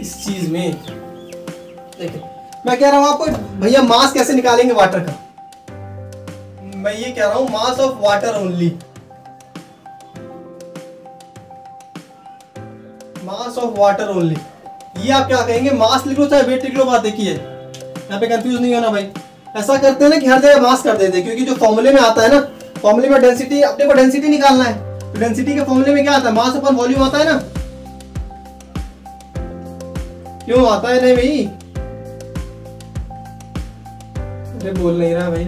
इस चीज़ में। देखिए, मैं कह रहा हूँ आपको, भैया, मास कैसे निकालेंगे वाटर का? मैं ये कह रहा हूँ, mass of water only mass of water only ये आप क्या कहेंगे? मास लिख लो, चाहे वेट लिख लो, बात देखिए। यहाँ पे कंफ्यूज नहीं होना भाई। ऐसा करते हैं ना कि हर जगह मास कर देते क्योंकि जो फॉर्मूले में आता है ना फॉर्मूले में डेंसिटी अपने को डेंसिटी निकालना है। डेंसिटी के फॉर्मूले में क्या आता है? मास अपन वॉल्यूम आता है ना? क्यों आता है नहीं भाई? अरे बोल नहीं रहा भाई।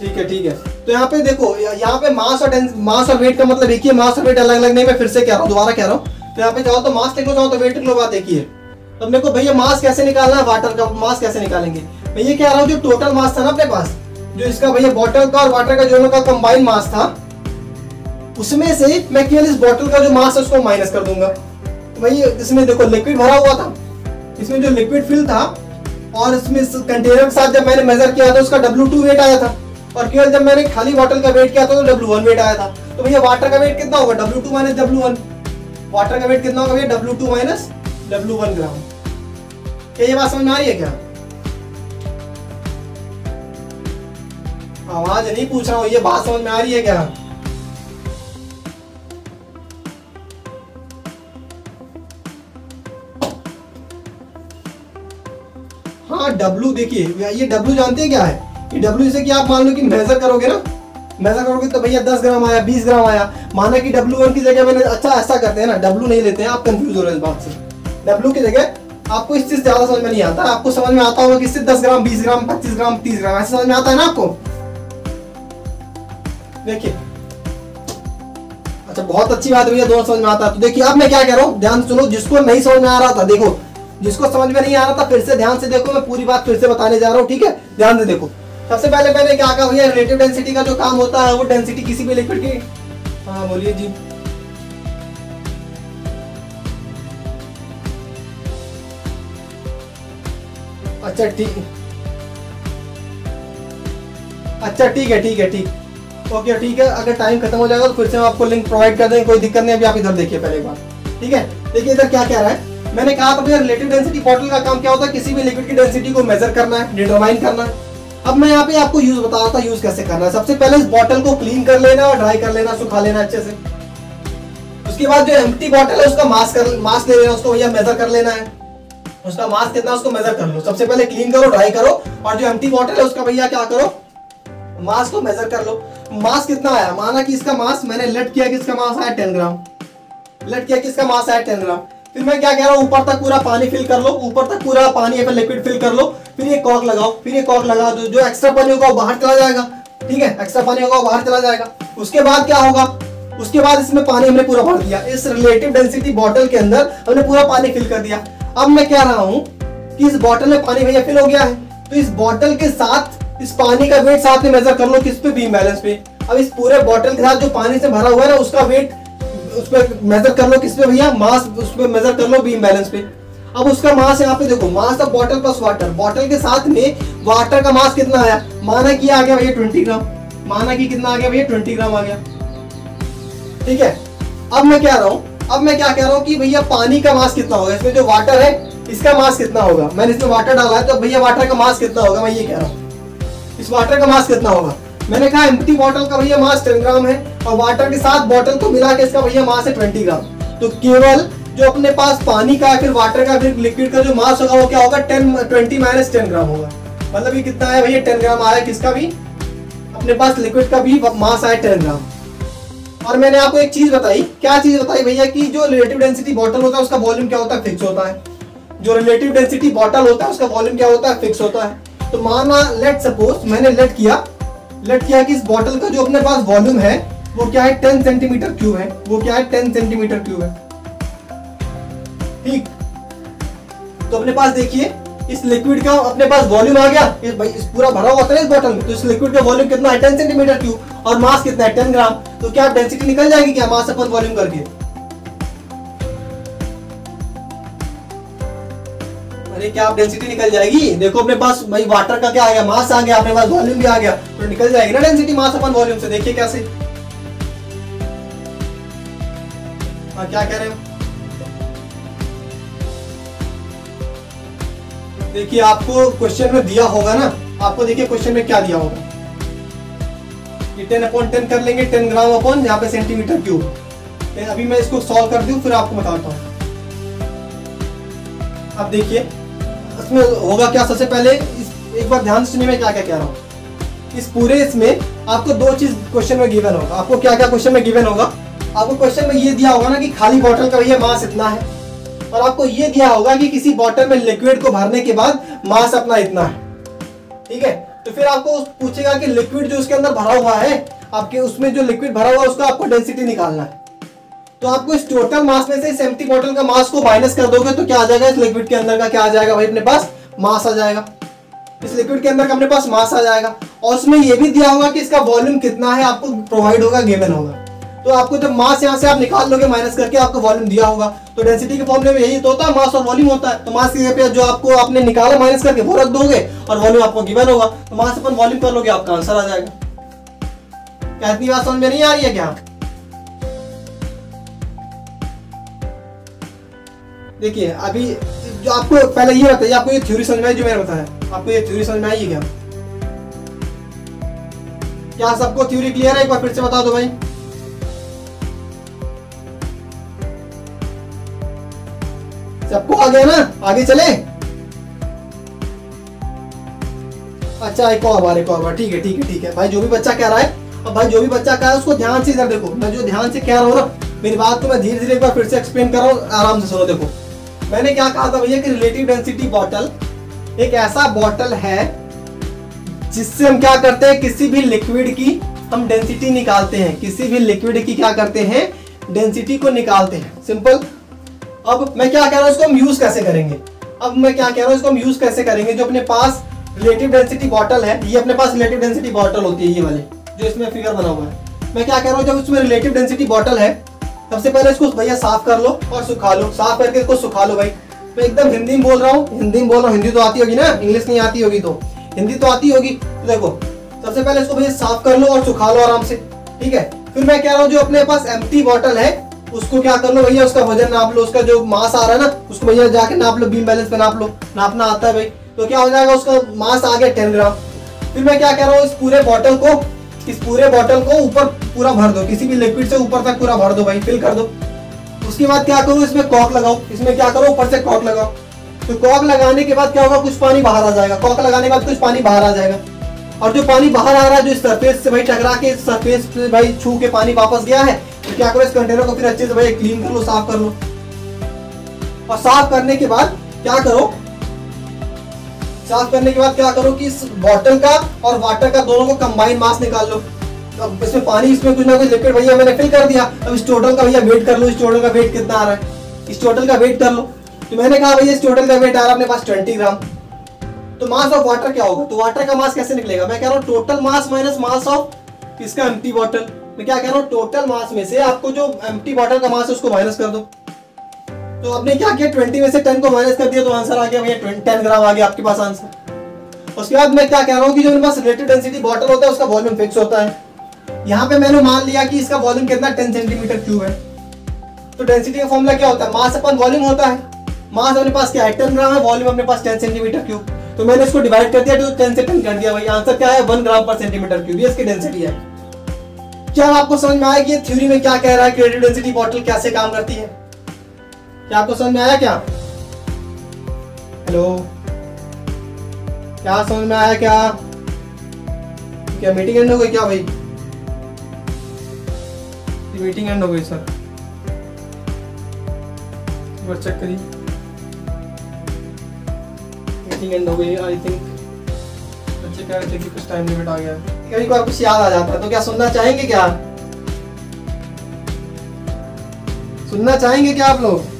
ठीक है ठीक है। तो यहाँ पे देखो यहाँ पे मास और डेंस मास और वेट का मतलब एक ही मास और वेट अलग अलग नहीं, मैं फिर से कह रहा हूँ, दोबारा कह रहा हूँ। तो यहाँ पे जाओ तो मास लो जाओ तो वेट लिख बात है तो मेरे को भैया मास कैसे निकालना है? वाटर का मास कैसे निकालेंगे? मैं ये कह रहा हूँ जो टोटल मास था ना अपने पास, जो इसका भैया बॉटल का और वाटर का जो का कंबाइन मास था उसमें से मैं केवल इस बॉटल का जो मास है उसको माइनस कर दूँगा। भाई, इसमें देखो लिक्विड भरा हुआ था। इसमें जो लिक्विड फिल था, और इसमें कंटेनर के साथ जब मैंने मेजर किया था, उसका W2 वेट आया था। और केवल जब मैंने खाली बॉटल का वेट किया था तो W1 वेट आया था। तो भैया वाटर का वेट कितना होगा? W2 two minus W one water का वेट कितना होगा भैया? W2 two minus W one gram क्या ये बात समझ में आ रही है क्या? आवाज़ नहीं पूछ रहा हूँ, ये बात समझ में आ रही है क्या? डब्लू देखिए, ये डब्लू जानते हैं क्या है? ये डब्लू जैसे कि आप मान लो कि मेजर करोगे ना मेजर करोगे तो भैया 10 ग्राम आया 20 ग्राम आया। माना कि डब्लू वन की जगह मैंने अच्छा ऐसा करते हैं ना डब्लू नहीं लेते हैं, आप कंफ्यूज हो रहे हैं इस बात से। डब्लू की जगह आपको इस चीज़ ज़्यादा समझ में नहीं आता। आपको समझ में आता होगा कि इससे 10 ग्राम 20 ग्राम 25 ग्राम 30 ग्राम, ऐसे समझ में आता है ना आपको? देखिए। अच्छा बहुत अच्छी बात भैया, दोनों समझ में आता है। तो देखिए, अब मैं क्या कह रहा हूँ? ध्यान सुनो, जिसको नहीं समझ में आ रहा था, देखो जिसको समझ में नहीं आ रहा था, फिर से ध्यान से देखो, मैं पूरी बात फिर से बताने जा रहा हूँ, ठीक है? ध्यान से देखो। सबसे पहले मैंने क्या कहा भैया रिलेटिव डेंसिटी का जो काम होता है, वो डेंसिटी किसी भी लिक्विड की हाँ बोलिए जी। अच्छा ठीक। अच्छा ठीक है ठीक है, ठीक। ओके, ठीक है, अगर टाइम खत्म हो जाएगा तो फिर से हम आपको लिंक प्रोवाइड कर देंगे कोई दिक्कत नहीं, अभी आप इधर देखिए पहले एक बार। ठीक है? देखिए इधर क्या कह रहा है। मैंने कहा था, भैया रिलेटिव डेंसिटी बॉटल का काम क्या होता है? किसी भी लिक्विड की डेंसिटी को मेजर करना है डिटरमाइन करना अब मैं यहाँ पे आपको यूज़ बता रहा था यूज़ कैसे करना है? सबसे पहले इस बॉटल को क्लीन कर लेना और ड्राई कर लेना, सुखा लेना अच्छे से। उसके बाद जो एम्प्टी बॉटल है, उसका मास कर मास ले लेना, उसको भैया मेजर कर लेना है। उसका मास कितना उसको मेजर कर लो। सबसे पहले क्लीन करो ड्राई करो और जो एम्प्टी बॉटल है, उसका भैया क्या करो? मास को मेजर कर लो। मास कितना आया? माना कि इसका मास मैंने लेट किया कि इसका मास आया टेन ग्राम लेट किया कि इसका मास आया टेन ग्राम फिर मैं क्या कह रहा हूँ? ऊपर तक पूरा पानी फिल कर लो, ऊपर तक पूरा पानी या लिक्विड फिल कर लो, फिर ये कॉक लगाओ, फिर ये कॉक लगा दो, जो एक्स्ट्रा पानी होगा वो बाहर चला जाएगा, ठीक है? एक्स्ट्रा पानी होगा वो बाहर चला जाएगा। उसके बाद क्या होगा? उसके बाद इसमें पानी हमने पूरा भर दिया। इस रिलेटिव डेंसिटी बॉटल के अंदर हमने पूरा पानी फिल कर दिया। अब मैं कह रहा हूँ कि इस बॉटल में पानी भैया फिल हो गया है। तो इस बॉटल के साथ, इस पानी का वेट साथ में मेजर कर लो, किस पे? बीम बैलेंस पे। अब इस पूरे बॉटल के साथ जो पानी से भरा हुआ है ना, उसका वेट उस पर मेजर कर लो किस पे भैया? मास उस पर मेजर कर लो बीम बैलेंस पे। अब उसका मास यहाँ पे देखो, mass of bottle plus water bottle के साथ में वाटर का मास कितना आया? माना कि आ गया भैया ट्वेंटी ग्राम माना कि कितना आ गया भैया? ट्वेंटी ग्राम आ गया। ठीक है? अब मैं क्या रहा हूँ? अब मैं क्या कह रहा हूँ कि भैया पानी का मास कितना होगा? इसमें जो वाटर है, इसका मास कितना होगा? मैंने इसमें वाटर डाला है तो भैया वाटर का मास कितना होगा? मैं ये कह रहा हूँ। इस वाटर का मास कितना होगा? मैंने कहा एम्प्टी बॉटल का भैया मास टेन ग्राम है और वाटर के साथ बॉटल को मिला के इसका भैया मास है ट्वेंटी ग्राम तो केवल जो अपने पास पानी का फिर वाटर का फिर लिक्विड का जो मास होगा वो क्या होगा? Ten twenty minus ten gram होगा. मतलब ये कितना है भैया? टेन ग्राम आया किसका भी? अपने पास लिक्विड का भी मास आया टेन ग्राम और मैंने आपको एक चीज़ बताई, क्या चीज़ बताई भैया कि जो रिलेटिव डेंसिटी बॉटल होता है उसका वॉल्यूम क्या होता है? फिक्स होता है. जो रिलेटिव डेंसिटी बॉटल होता है उसका वॉल्यूम क्या होता है? फिक्स होता है. तो माना लेट सपोज़ मैंने लेट किया लेट किया कि इस बॉटल का जो अपने पास वॉल्यूम है, वो क्या है? टेन सेंटीमीटर क्यूब है। वो क्या है? टेन सेंटीमीटर क्यूब है। ठीक। तो अपने पास देखिए, इस लिक्विड का अपने पास वॉल्यूम आ गया। इस भाई, इस पूरा भरा हुआ था इस बॉटल में। तो इस लिक्विड का वॉल्यूम कितना है? टेन सेंटीमीटर क्यूब और मास कितना है? टेन ग्राम तो क्या डेंसिटी निकल जाएगी क्या मास अपन वॉल्यूम करके? अरे क्या डेंसिटी निकल जाएगी। देखो अपने पास भाई वाटर का क्या आ गया? मास आ गया, अपने पास वॉल्यूम भी आ गया। तो निकल जाएगी ना डेंसिटी मास अपन वॉल्यूम से? देखिए कैसे। हाँ क्या कह रहे हो? देखिए, आपको क्वेश्चन में दिया होगा ना? आपको देखिए क्वेश्चन में क्या दिया होगा? टेन अपॉन टेन कर लेंगे टेन ग्राम अपॉन यहाँ पे सेंटीमीटर क्यूब अभी मैं इसको सॉल्व कर दूँ, फिर आपको बताता हूँ। अब देखिए इसमें होगा क्या सबसे पहले? इस, एक बार ध्यान सुनिए मैं क्या क्या कह रहा हूँ। इस पूरे इसमें आपको दो चीज़ क्वेश्चन में गिवन होगा। आपको क्या क्या क्वेश्चन में गिवन होगा? आपको क्वेश्चन में ये दिया होगा ना कि खाली बॉटल का भैया मास इतना है। और आपको ये दिया होगा कि किसी बॉटल में लिक्विड को भरने के बाद मास अपना इतना है। ठीक है? तो फिर आपको पूछेगा कि लिक्विड जो उसके अंदर भरा हुआ है, आपके उसमें जो लिक्विड भरा हुआ है, उसका आपको डेंसिटी निकालना है। तो आपको इस टोटल मास में से इस एम्प्टी बॉटल का मास को माइनस कर दोगे तो क्या आ जाएगा? इस लिक्विड के अंदर का क्या आ जाएगा भाई? अपने पास मास आ जाएगा। इस लिक्विड के अंदर का अपने पास मास आ जाएगा। और उसमें ये भी दिया होगा कि इसका वॉल्यूम कितना है, आपको प्रोवाइड होगा गिवन होगा। तो आपको जब मास यहाँ से आप निकाल लोगे माइनस करके, आपको वॉल्यूम दिया होगा। तो डेंसिटी के फॉर्मूले में यही तो होता है मास और वॉल्यूम होता है। तो मास की जगह जो आपको आपने निकाला माइनस करके, वो रख दोगे और वॉल्यूम आपको गिवन होगा। तो मास अपन वॉल्यूम कर लोगे, आपका आंसर आ जाएगा। क्या इतनी बात समझ में नहीं आ रही है क्या? देखिए, अभी जो आपको पहले ये बताइए, आपको ये थ्योरी समझ में आई जो मैंने बताया? आपको ये थ्योरी समझ में आई है क्या? क्या सबको थ्योरी क्लियर है? एक बार फिर से बता दो भाई। सबको आ गया ना? आगे चले। अच्छा एक और बार, एक और बार। ठीक है ठीक है ठीक है। भाई, जो भी बच्चा कह रहा है, अब भाई, जो भी बच्चा कह रहा है, उसको ध्यान से इधर देखो। मैं जो ध्यान से कह रहा हूँ ना, मेरी बात को मैं धीरे धीरे एक बार फिर से एक्सप्लेन कर रहा हूँ, आराम से सुनो, देखो। मैंने क्या कहा था भैया कि रिलेटिव डेंसिटी बॉटल एक ऐसा बॉटल है जिससे हम क्या करते हैं, किसी भी लिक्विड की हम डेंसिटी निकालते हैं। किसी भी लिक्विड की क्या करते हैं डेंसिटी को निकालते हैं। सिंपल अब मैं क्या कह रहा हूँ, इसको हम यूज़ कैसे करेंगे? अब मैं क्या कह रहा हूँ, इसको हम यूज़ कैसे करेंगे? जो अपने पास रिलेटिव डेंसिटी बॉटल है, ये अपने पास रिलेटिव डेंसिटी बॉटल होती है, ये वाली, जो इसमें फिगर बना हुआ है। मैं क्या कह रहा हूँ, जब इसमें रिलेटिव डेंसिटी बॉटल है सबसे पहले इसको भैया साफ़ कर लो और सुखा लो। साफ़ करके इसको सुखा लो भाई। मैं एकदम हिंदी में बोल रहा हूँ। हिंदी में बोल रहा हूँ। हिंदी तो आती होगी ना? इंग्लिश नहीं आती होगी तो। हिंदी तो आती होगी। तो देखो, सबसे पहले इसको भैया साफ़ कर लो और सुखा लो आराम से। ठीक है? फिर मैं कह रहा हूँ, जो अपने पास एम्प्टी बॉटल है, उसको क्या कर लो भैया? उसका वज़न नाप लो। उसका जो मास आ रहा है ना, उसको भैया जाके नाप लो। बीम बैलेंस पे नाप लो। नापना आता है भाई। तो क्या हो जाएगा? उसका मास आ गया टेन ग्राम फिर मैं क्या कह रहा हूँ, इस पूरे बॉटल को इस पूरे बॉटल को ऊपर पूरा भर दो, किसी भी लिक्विड से ऊपर तक पूरा भर दो भाई फिल कर दो। उसके बाद क्या करो, इसमें कॉक लगाओ। इसमें क्या करो, ऊपर से कॉक लगाओ। तो कॉक लगाने के बाद क्या होगा, कुछ पानी बाहर आ जाएगा। कॉक लगाने के बाद कुछ पानी बाहर आ जाएगा। और जो पानी बाहर आ रहा है, जो सरफेस से भाई टकरा के सरफेस से भाई छू के पानी वापस गया है तो क्या करो, इस कंटेनर को फिर अच्छे से भाई क्लीन कर लो, साफ़ कर लो। और साफ़ करने के बाद क्या करो साफ़ करने के बाद क्या करो कि इस बॉटल का और वाटर का दोनों को कंबाइन मास निकाल लो। अब इसमें पानी, इसमें कुछ ना कुछ लिक्विड भैया मैंने फिल कर दिया। अब इस टोटल का भैया वेट कर लो, इस टोटल का वेट कितना आ रहा है? इस टोटल का वेट कर लो। तो मैंने कहा भैया इस टोटल का वेट आ रहा है, अपने पास ट्वेंटी ग्राम तो मास ऑफ़ वाटर क्या होगा? तो वाटर का मास कैसे निकलेगा? मैं कह रहा हूँ total mass minus mass of इसका एम्प्टी बॉटल मैं क्या कह रहा हूँ? टोटल मास में से आपको जो एम्प्टी बॉटल का मास है, उसको माइनस कर दो। तो आपने क्या किया? ट्वेंटी में से टेन को माइनस कर दिया तो आंसर आ गया भैया टेन ग्राम आ गया आपके पास आंसर उसके बाद मैं क्या कह रहा हूँ कि जो मेरे पास रिलेटिव डेंसिटी बॉटल होता है, उसका वॉल्यूम फिक्स होता है. यहाँ पे मैंने मान लिया कि इसका वॉल्यूम कितना? टेन सेंटीमीटर क्यूब है. तो डेंसिटी का फॉर्मूला क्या होता है? मास अपन वॉल्यूम होता है. मास अपने पास क्या है? टेन ग्राम है वॉल्यूम अपने पास टेन सेंटीमीटर क्यूब तो मैंने इसको डिवाइड कर दिया तो टेन से टेन कर दिया भाई आंसर क्या है? One gram per centimetre cube इसकी डेंसिटी है. क्या आपको समझ में आया कि थ्योरी में क्या कह रहा है कि डेंसिटी बॉटल कैसे काम करती है? क्या आपको समझ में आया क्या? हेलो क्या समझ में आया क्या? क्या मीटिंग एंड हो गई क्या भाई? मीटिंग एंड हो गई सर बार चेक करिए। मीटिंग एंड हो गई आई थिंक बच्चे कह रहे थे कि कुछ टाइम लिमिट आ गया। कभी कभार कुछ याद आ जाता है तो क्या सुनना चाहेंगे क्या? सुनना चाहेंगे क्या आप लोग?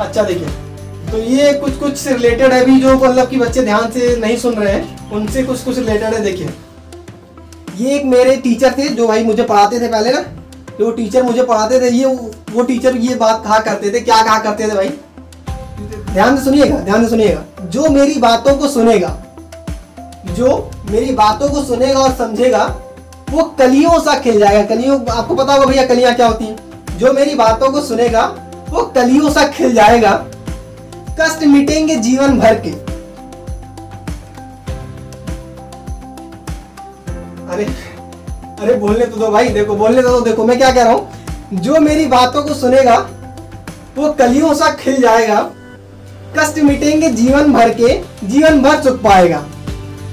अच्छा देखिए तो ये कुछ कुछ रिलेटेड है अभी जो मतलब कि बच्चे ध्यान से नहीं सुन रहे हैं, उनसे कुछ कुछ रिलेटेड है देखिए। ये एक मेरे टीचर थे जो भाई मुझे पढ़ाते थे पहले ना, जो टीचर मुझे पढ़ाते थे, ये वो टीचर ये बात कहा करते थे, क्या कहा करते थे भाई? ध्यान से सुनिएगा, ध्यान से सुनिएगा। जो मेरी बातों को सुनेगा, जो मेरी बातों को सुनेगा और समझेगा, वो कलियों सा खिल जाएगा। कलियों, आपको पता होगा भैया कलियाँ क्या होती हैं? जो मेरी बातों को सुनेगा वो कलियों सा खिल जाएगा। कष्ट मिटेंगे जीवन भर के। अरे अरे बोलने तो दो भाई, देखो, बोलने तो दो, देखो, मैं क्या कह रहा हूँ? जो मेरी बातों को सुनेगा, वो कलियों सा खिल जाएगा। कष्ट मिटेंगे जीवन भर के, जीवन भर चुक पाएगा।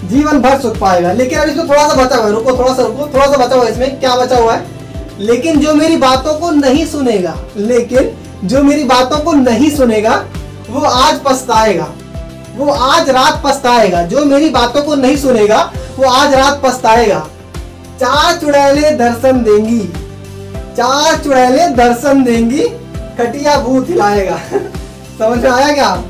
जीवन भर सुख पाएगा। लेकिन अब इसमें थोड़ा सा बचा हुआ है, रुको, थोड़ा सा रुको, थोड़ा सा बचा हुआ है इसमें, क्या बचा हुआ है? लेकिन जो मेरी बातों को नहीं सुनेगा, लेकिन जो मेरी बातों को नहीं सुनेगा, वो आज पछताएगा। वो आज रात पछताएगा। जो मेरी बातों को नहीं सुनेगा, वो आज रात पछताएगा। चार चुड़ैले दर्शन देंगी। चार चुड़ैले दर्शन देंगी कटिया भूत हिलाएगा। समझ में आया क्या?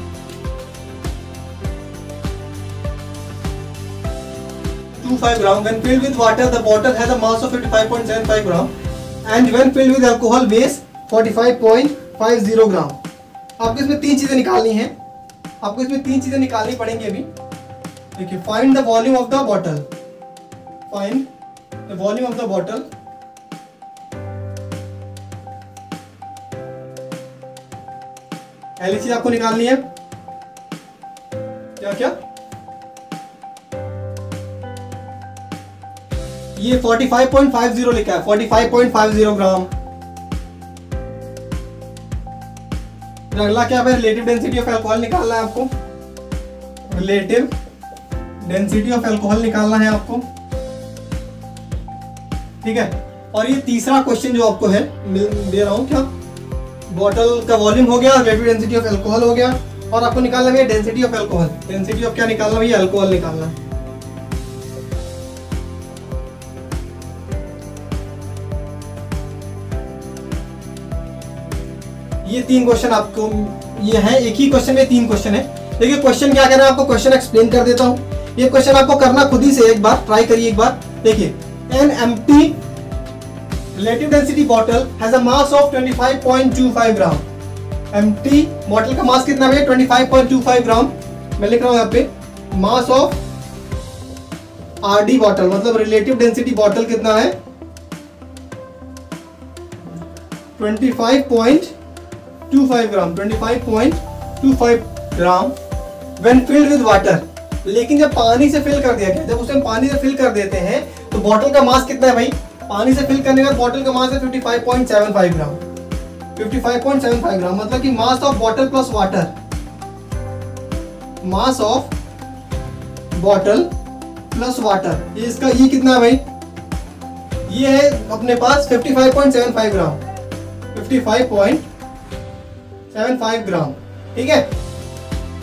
Two five gram when filled with water, the bottle has a mass of 55.75 gram. When filled with base 45.50 gram. आपको इसमें तीन चीज़ें निकालनी है। आपको इसमें तीन चीज़ें निकालनी पड़ेंगी अभी। देखिए find the volume of the bottle find the volume of the bottle पहली चीज़ आपको निकालनी है। क्या क्या ये 45.50 लिखा है। 45.50 ग्राम। अगला क्या है रिलेटिव डेंसिटी ऑफ़ एल्कोहल निकालना है आपको। रिलेटिव डेंसिटी ऑफ़ एल्कोहल निकालना है आपको। ठीक है? और ये तीसरा क्वेश्चन जो आपको है दे रहा हूँ क्या? बॉटल का वॉल्यूम हो गया रिलेटिव डेंसिटी ऑफ़ एल्कोहल हो गया, और आपको निकालना है density of alcohol density of क्या निकालना भैया? एल्कोहल निकालना है। ये तीन क्वेश्चन आपको, ये है, एक ही क्वेश्चन में तीन क्वेश्चन है। देखिए क्वेश्चन क्या करना है, आपको क्वेश्चन एक्सप्लेन कर देता हूँ। ये क्वेश्चन आपको करना खुद ही से एक बार ट्राई करिए एक बार। देखिए an empty relative density bottle has mass of 25.25 gram empty bottle का मास कितना है 25.25 ग्राम मैं लिख रहा हूँ यहाँ पे मास ऑफ़ आरडी बॉटल मतलब रिलेटिव डेंसिटी बॉटल कितना है? 25.25 gram 25.25 gram when filled with water लेकिन जब पानी से फिल कर दिया गया, जब उसे हम पानी से फिल कर देते हैं तो बॉटल का मास कितना है भाई? पानी से फिल करने का बॉटल का मास है 55.75 ग्राम 55.75 ग्राम मतलब कि mass of bottle plus water mass of bottle plus water ये इसका, ये कितना है भाई? ये है अपने पास 55.75 ग्राम 55.75 ग्राम, ठीक है?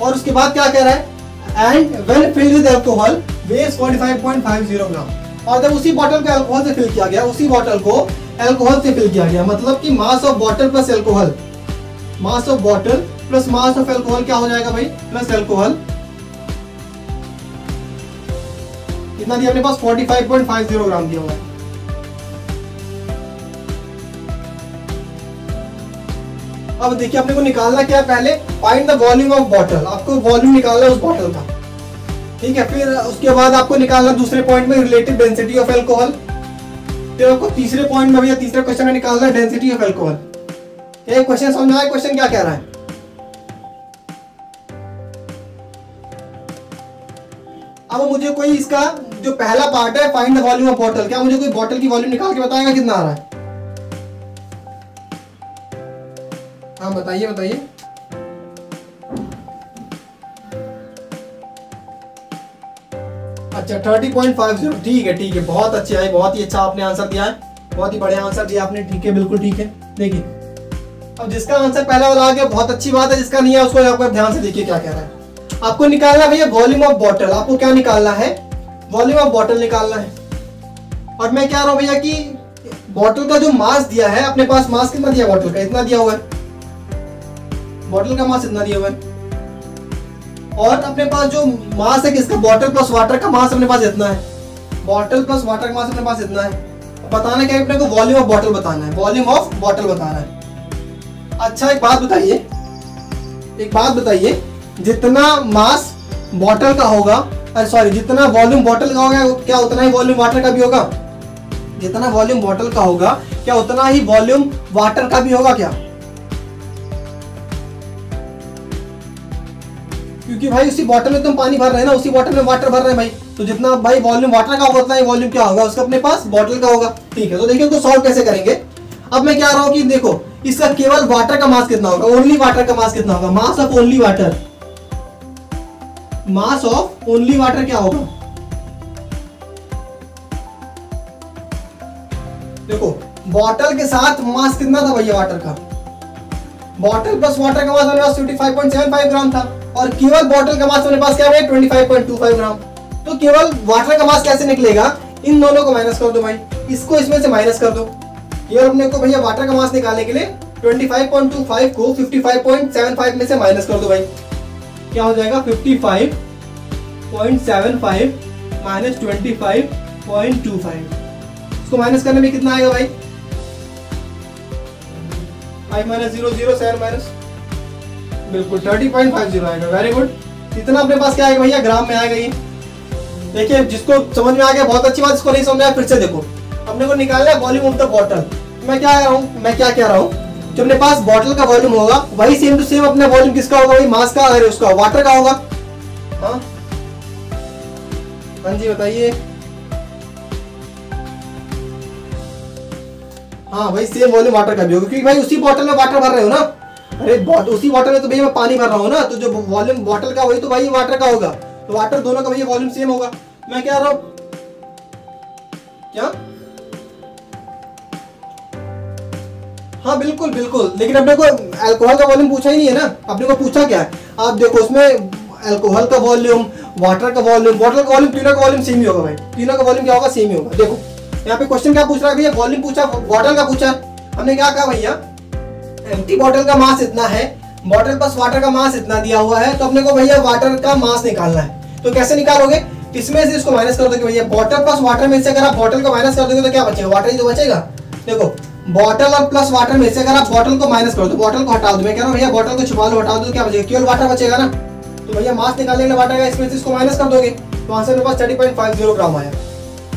और उसके बाद क्या कह रहा है? And when filled with alcohol base 45.50 gram. और जब उसी बॉटल को अल्कोहल से फिल किया गया, उसी बॉटल को अल्कोहल से फिल किया गया मतलब कि mass of bottle plus alcohol mass of bottle plus mass of alcohol क्या हो जाएगा भाई? प्लस अल्कोहल कितना दिया अपने पास? 45.50 ग्राम दिया हुआ है। अब देखिए अपने को निकालना क्या है पहले? Find the volume of bottle आपको वॉल्यूम निकालना है उस बॉटल का। ठीक है, फिर उसके बाद आपको निकालना दूसरे पॉइंट में रिलेटिव डेंसिटी ऑफ़ एल्कोहल फिर आपको तीसरे पॉइंट में भैया तीसरे क्वेश्चन में निकालना है डेंसिटी ऑफ़ एल्कोहल ये क्वेश्चन समझ आया? क्वेश्चन क्या कह रहा है? अब मुझे कोई इसका जो पहला पार्ट है find the volume of bottle क्या मुझे कोई बॉटल की वॉल्यूम निकाल के बताएगा कितना आ रहा है? हाँ बताइए बताइए। अच्छा थर्टी पॉइंट फाइव ज़ीरो ठीक है ठीक है, बहुत अच्छे है बहुत ही अच्छा आपने आंसर दिया है, बहुत ही बढ़िया आंसर दिया आपने, ठीक है, बिल्कुल ठीक है, देखिए। अब जिसका आंसर पहला वाला आ गया, बहुत अच्छी बात है, जिसका नहीं है, उसको आपको ध्यान से देखिए क्या कह रहा है। आपको निकालना भैया वॉल्यूम ऑफ़ बॉटल आपको क्या निकालना है? वॉल्यूम ऑफ़ बॉटल निकालना है। और मैं कह रहा हूँ भैया कि बॉटल का जो मास दिया है, अपने पास मास कितना दिया बॉटल का? इतना दिया हुआ है। बॉटल का मास इतना दिया हुआ है। और अपने पास जो मास है किसका? बॉटल प्लस वाटर का मास अपने पास इतना है। बॉटल प्लस वाटर का मास अपने पास इतना है। बताना क्या अपने को वॉल्यूम ऑफ़ बॉटल बताना है। वॉल्यूम ऑफ़ बॉटल बताना है। अच्छा एक बात बताइए। एक बात बताइए। जितना मास बॉटल का होगा, अरे सॉरी जितना वॉल्यूम बॉटल का होगा, क्या उतना ही वॉल्यूम वाटर का भी होगा? जितना वॉल्यूम बॉटल का होगा, क्या उतना ही वॉल्यूम वाटर का भी होगा क्या? क्योंकि भाई उसी बॉटल में तुम पानी भर रहे ना, उसी बॉटल में वाटर भर रहे भाई। तो जितना भाई वॉल्यूम वाटर का होगा, उतना ही वॉल्यूम क्या होगा? उसका अपने पास बॉटल का होगा। ठीक है तो देखिए उनको सॉल्व कैसे करेंगे। अब मैं क्या रहा हूँ कि देखो, इसका केवल वाटर का मास कितना होगा? ओनली वाटर का मास कितना होगा? Mass of only water mass of only water क्या होगा? देखो बॉटल के साथ मास कितना था भैया वाटर का? बॉटल प्लस वाटर का मास हमारे 55.75 ग्राम था। और केवल बॉटल का मास पास क्या है? 25.25 ग्राम तो केवल वाटर का मास कैसे निकलेगा? इन दोनों को माइनस कर दो भाई। इसको इसमें से माइनस कर दो। केवल अपने को भैया वाटर का मास निकालने के लिए 25.25 को 55.75 में से माइनस कर दो भाई। क्या हो जाएगा? 55.75 माइनस 25.25 इसको माइनस करने में कितना आएगा भाई? Five minus zero zero seven minus बिल्कुल थर्टी पॉइंट फाइव ज़ीरो आएगा वेरी गुड इतना अपने पास क्या आएगा भैया? ग्राम में आएगा ये। देखिए, जिसको समझ में आ गया, बहुत अच्छी बात, इसको नहीं समझ आया फिर से देखो। अपने को निकालना है वॉल्यूम ऑफ़ द बॉटल मैं क्या कह रहा हूँ, मैं क्या कह रहा हूँ? जो अपने पास बॉटल का वॉल्यूम होगा, वही सेम टू सेम अपना वॉल्यूम किसका होगा वही मास का, अरे उसका वाटर का होगा। हाँ? हाँ जी, बताइए। हाँ भाई सेम वॉल्यूम वाटर का भी होगा, क्योंकि भाई उसी बॉटल में वाटर भर रहे हो ना? अरे उसी वाटर में तो भैया मैं पानी भर रहा हूँ ना तो जो वॉल्यूम बॉटल का वही तो भाई वाटर का होगा। तो वाटर दोनों का भैया वॉल्यूम सेम होगा। मैं क्या रहा क्या? हाँ बिल्कुल बिल्कुल। लेकिन अपने को अल्कोहल का वॉल्यूम पूछा ही नहीं है ना। अपने को पूछा क्या है? आप देखो, उसमें अल्कोहल का वॉल्यूम वाटर का वॉल्यूम बॉटल का वॉल्यूम तीनों का वॉल्यूम सेम ही होगा भाई। तीनों का वॉल्यूम क्या होगा? सेम ही होगा। देखो, यहाँ पे क्वेश्चन क्या पूछ रहा है भैया? वॉल्यूम पूछा बॉटल का पूछा। हमने क्या कहा भैया? एम्प्टी बॉटल का मास इतना है बॉटल प्लस वाटर का मास इतना दिया हुआ है तो अपने को भैया वाटर का मास निकालना है। तो कैसे निकालोगे? इसमें से इसको माइनस कर दोगे भैया? बॉटल प्लस वाटर में से अगर आप बॉटल को माइनस कर दोगे तो क्या बचेगा? वाटर ही तो बचेगा। देखो बॉटल और प्लस वाटर में से अगर आप बॉटल को माइनस कर दो बॉटल को हटा दो। मैं कह रहा हूँ भैया बॉटल को छुपा लो, हटा दो तो क्या बचेगा? केवल वाटर बचेगा ना? तो भैया मास निकालने वाटर का इसमें से इसको माइनस कर दोगे। तो आंसर मेरे पास thirty point five zero gram आया।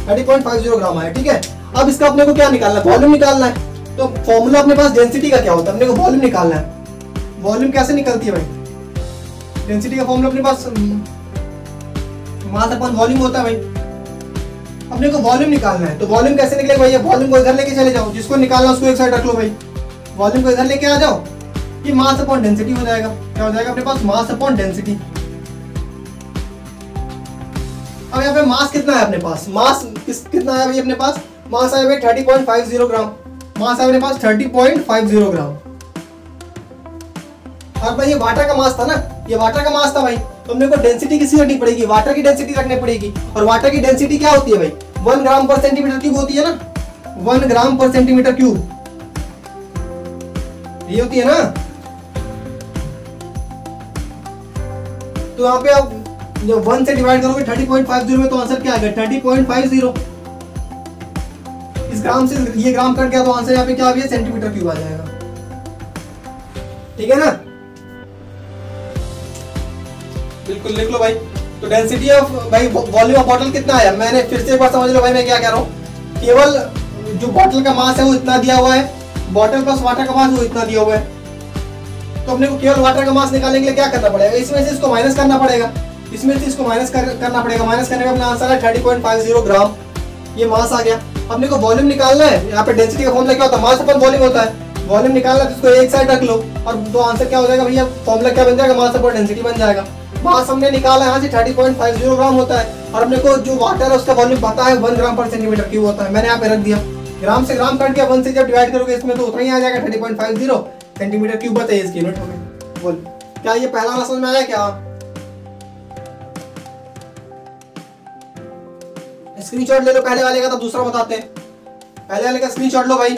Thirty point five zero gram आया, ठीक है? अब इसका अपने को क्या निकालना है? वॉल्यूम निकालना है। तो फॉर्मूला अपने पास डेंसिटी का क्या होता है? अपने को वॉल्यूम निकालना है। वॉल्यूम कैसे निकलती है भाई? डेंसिटी का फॉर्मूला अपने पास मास अपन वॉल्यूम होता है भाई। अपने को वॉल्यूम निकालना है। तो वॉल्यूम कैसे निकलेगा भैया? वॉल्यूम को इधर लेके चले जाओ। जिसको निकालना उसको एक साइड रख लो भाई। वॉल्यूम को इधर लेके आ जाओ। ये मास अपॉन डेंसिटी हो जाएगा। क्या हो जाएगा अपने पास? मास अपॉन डेंसिटी अब यहाँ पे मास कितना है अपने पास? मास कितना है भाई अपने पास? मास है भाई thirty point five zero gram mass है अपने पास thirty point five zero gram. और भाई ये वाटर का मास था ना, ये वाटर का मास था भाई। तो हमने को डेंसिटी किसी रखनी पड़ेगी वाटर की डेंसिटी रखनी पड़ेगी। और वाटर की डेंसिटी क्या होती है भाई? One gram per centimetre cube होती है ना? One gram per centimetre cube ये होती है ना? तो यहाँ पे आप जब वन से डिवाइड करोगे, थर्टी पॉइंट फाइव ज़ीरो में तो आंसर क्या आ गया थर्टी पॉइंट फाइव ज़ीरो। इस ग्राम से ये ग्राम कट गया तो आंसर यहाँ पे क्या आ गया सेंटीमीटर क्यूब आ जाएगा। ठीक है ना? बिल्कुल लिख लो भाई। तो डेंसिटी ऑफ़ भाई वॉल्यूम ऑफ़ बॉटल कितना आया? मैंने फिर से एक बार समझ लो भाई मैं क्या कह रहा हूँ। केवल जो बॉटल का मास है वो इतना दिया हुआ है। बॉटल प्लस वाटर का मास वो इतना दिया हुआ है। तो अपने को केवल वाटर का मास निकालने के लिए क्या करना पड़ेगा? इसमें से इसको माइनस करना पड़ेगा। इसमें से इसको माइनस कर, करना पड़ेगा। माइनस करने में अपना आंसर है थर्टी ग्राम ये मास आ गया। अपने को वॉल्यूम निकालना है। यहाँ पे डेंसिटी का फॉर्मूला क्या होता है? मास अपन वॉल्यूम होता है। वॉल्यूम निकालना है तो एक साइड रख लो। और तो आंसर क्या हो जाएगा भैया? फॉर्मूला क्या बन जाएगा? मास अपन डेंसिटी बन जाएगा। मास हमने निकाला यहाँ से thirty point five zero gram होता है। और अपने को जो वाटर है उसका वॉल्यूम पता है one gram per centimetre cube होता है। मैंने यहाँ पे रख दिया। ग्राम से ग्राम कट वन से जब डिवाइड करोगे, इसमें तो उतना ही आ जाएगा thirty point five zero centimetre cube बताइए इसकी यूनिट गई बोल। क्या ये पहला वाला समझ में आया क्या? स्क्रीनशॉट ले लो, पहले वाले का तब दूसरा बताते हैं। पहले वाले का स्क्रीनशॉट लो भाई।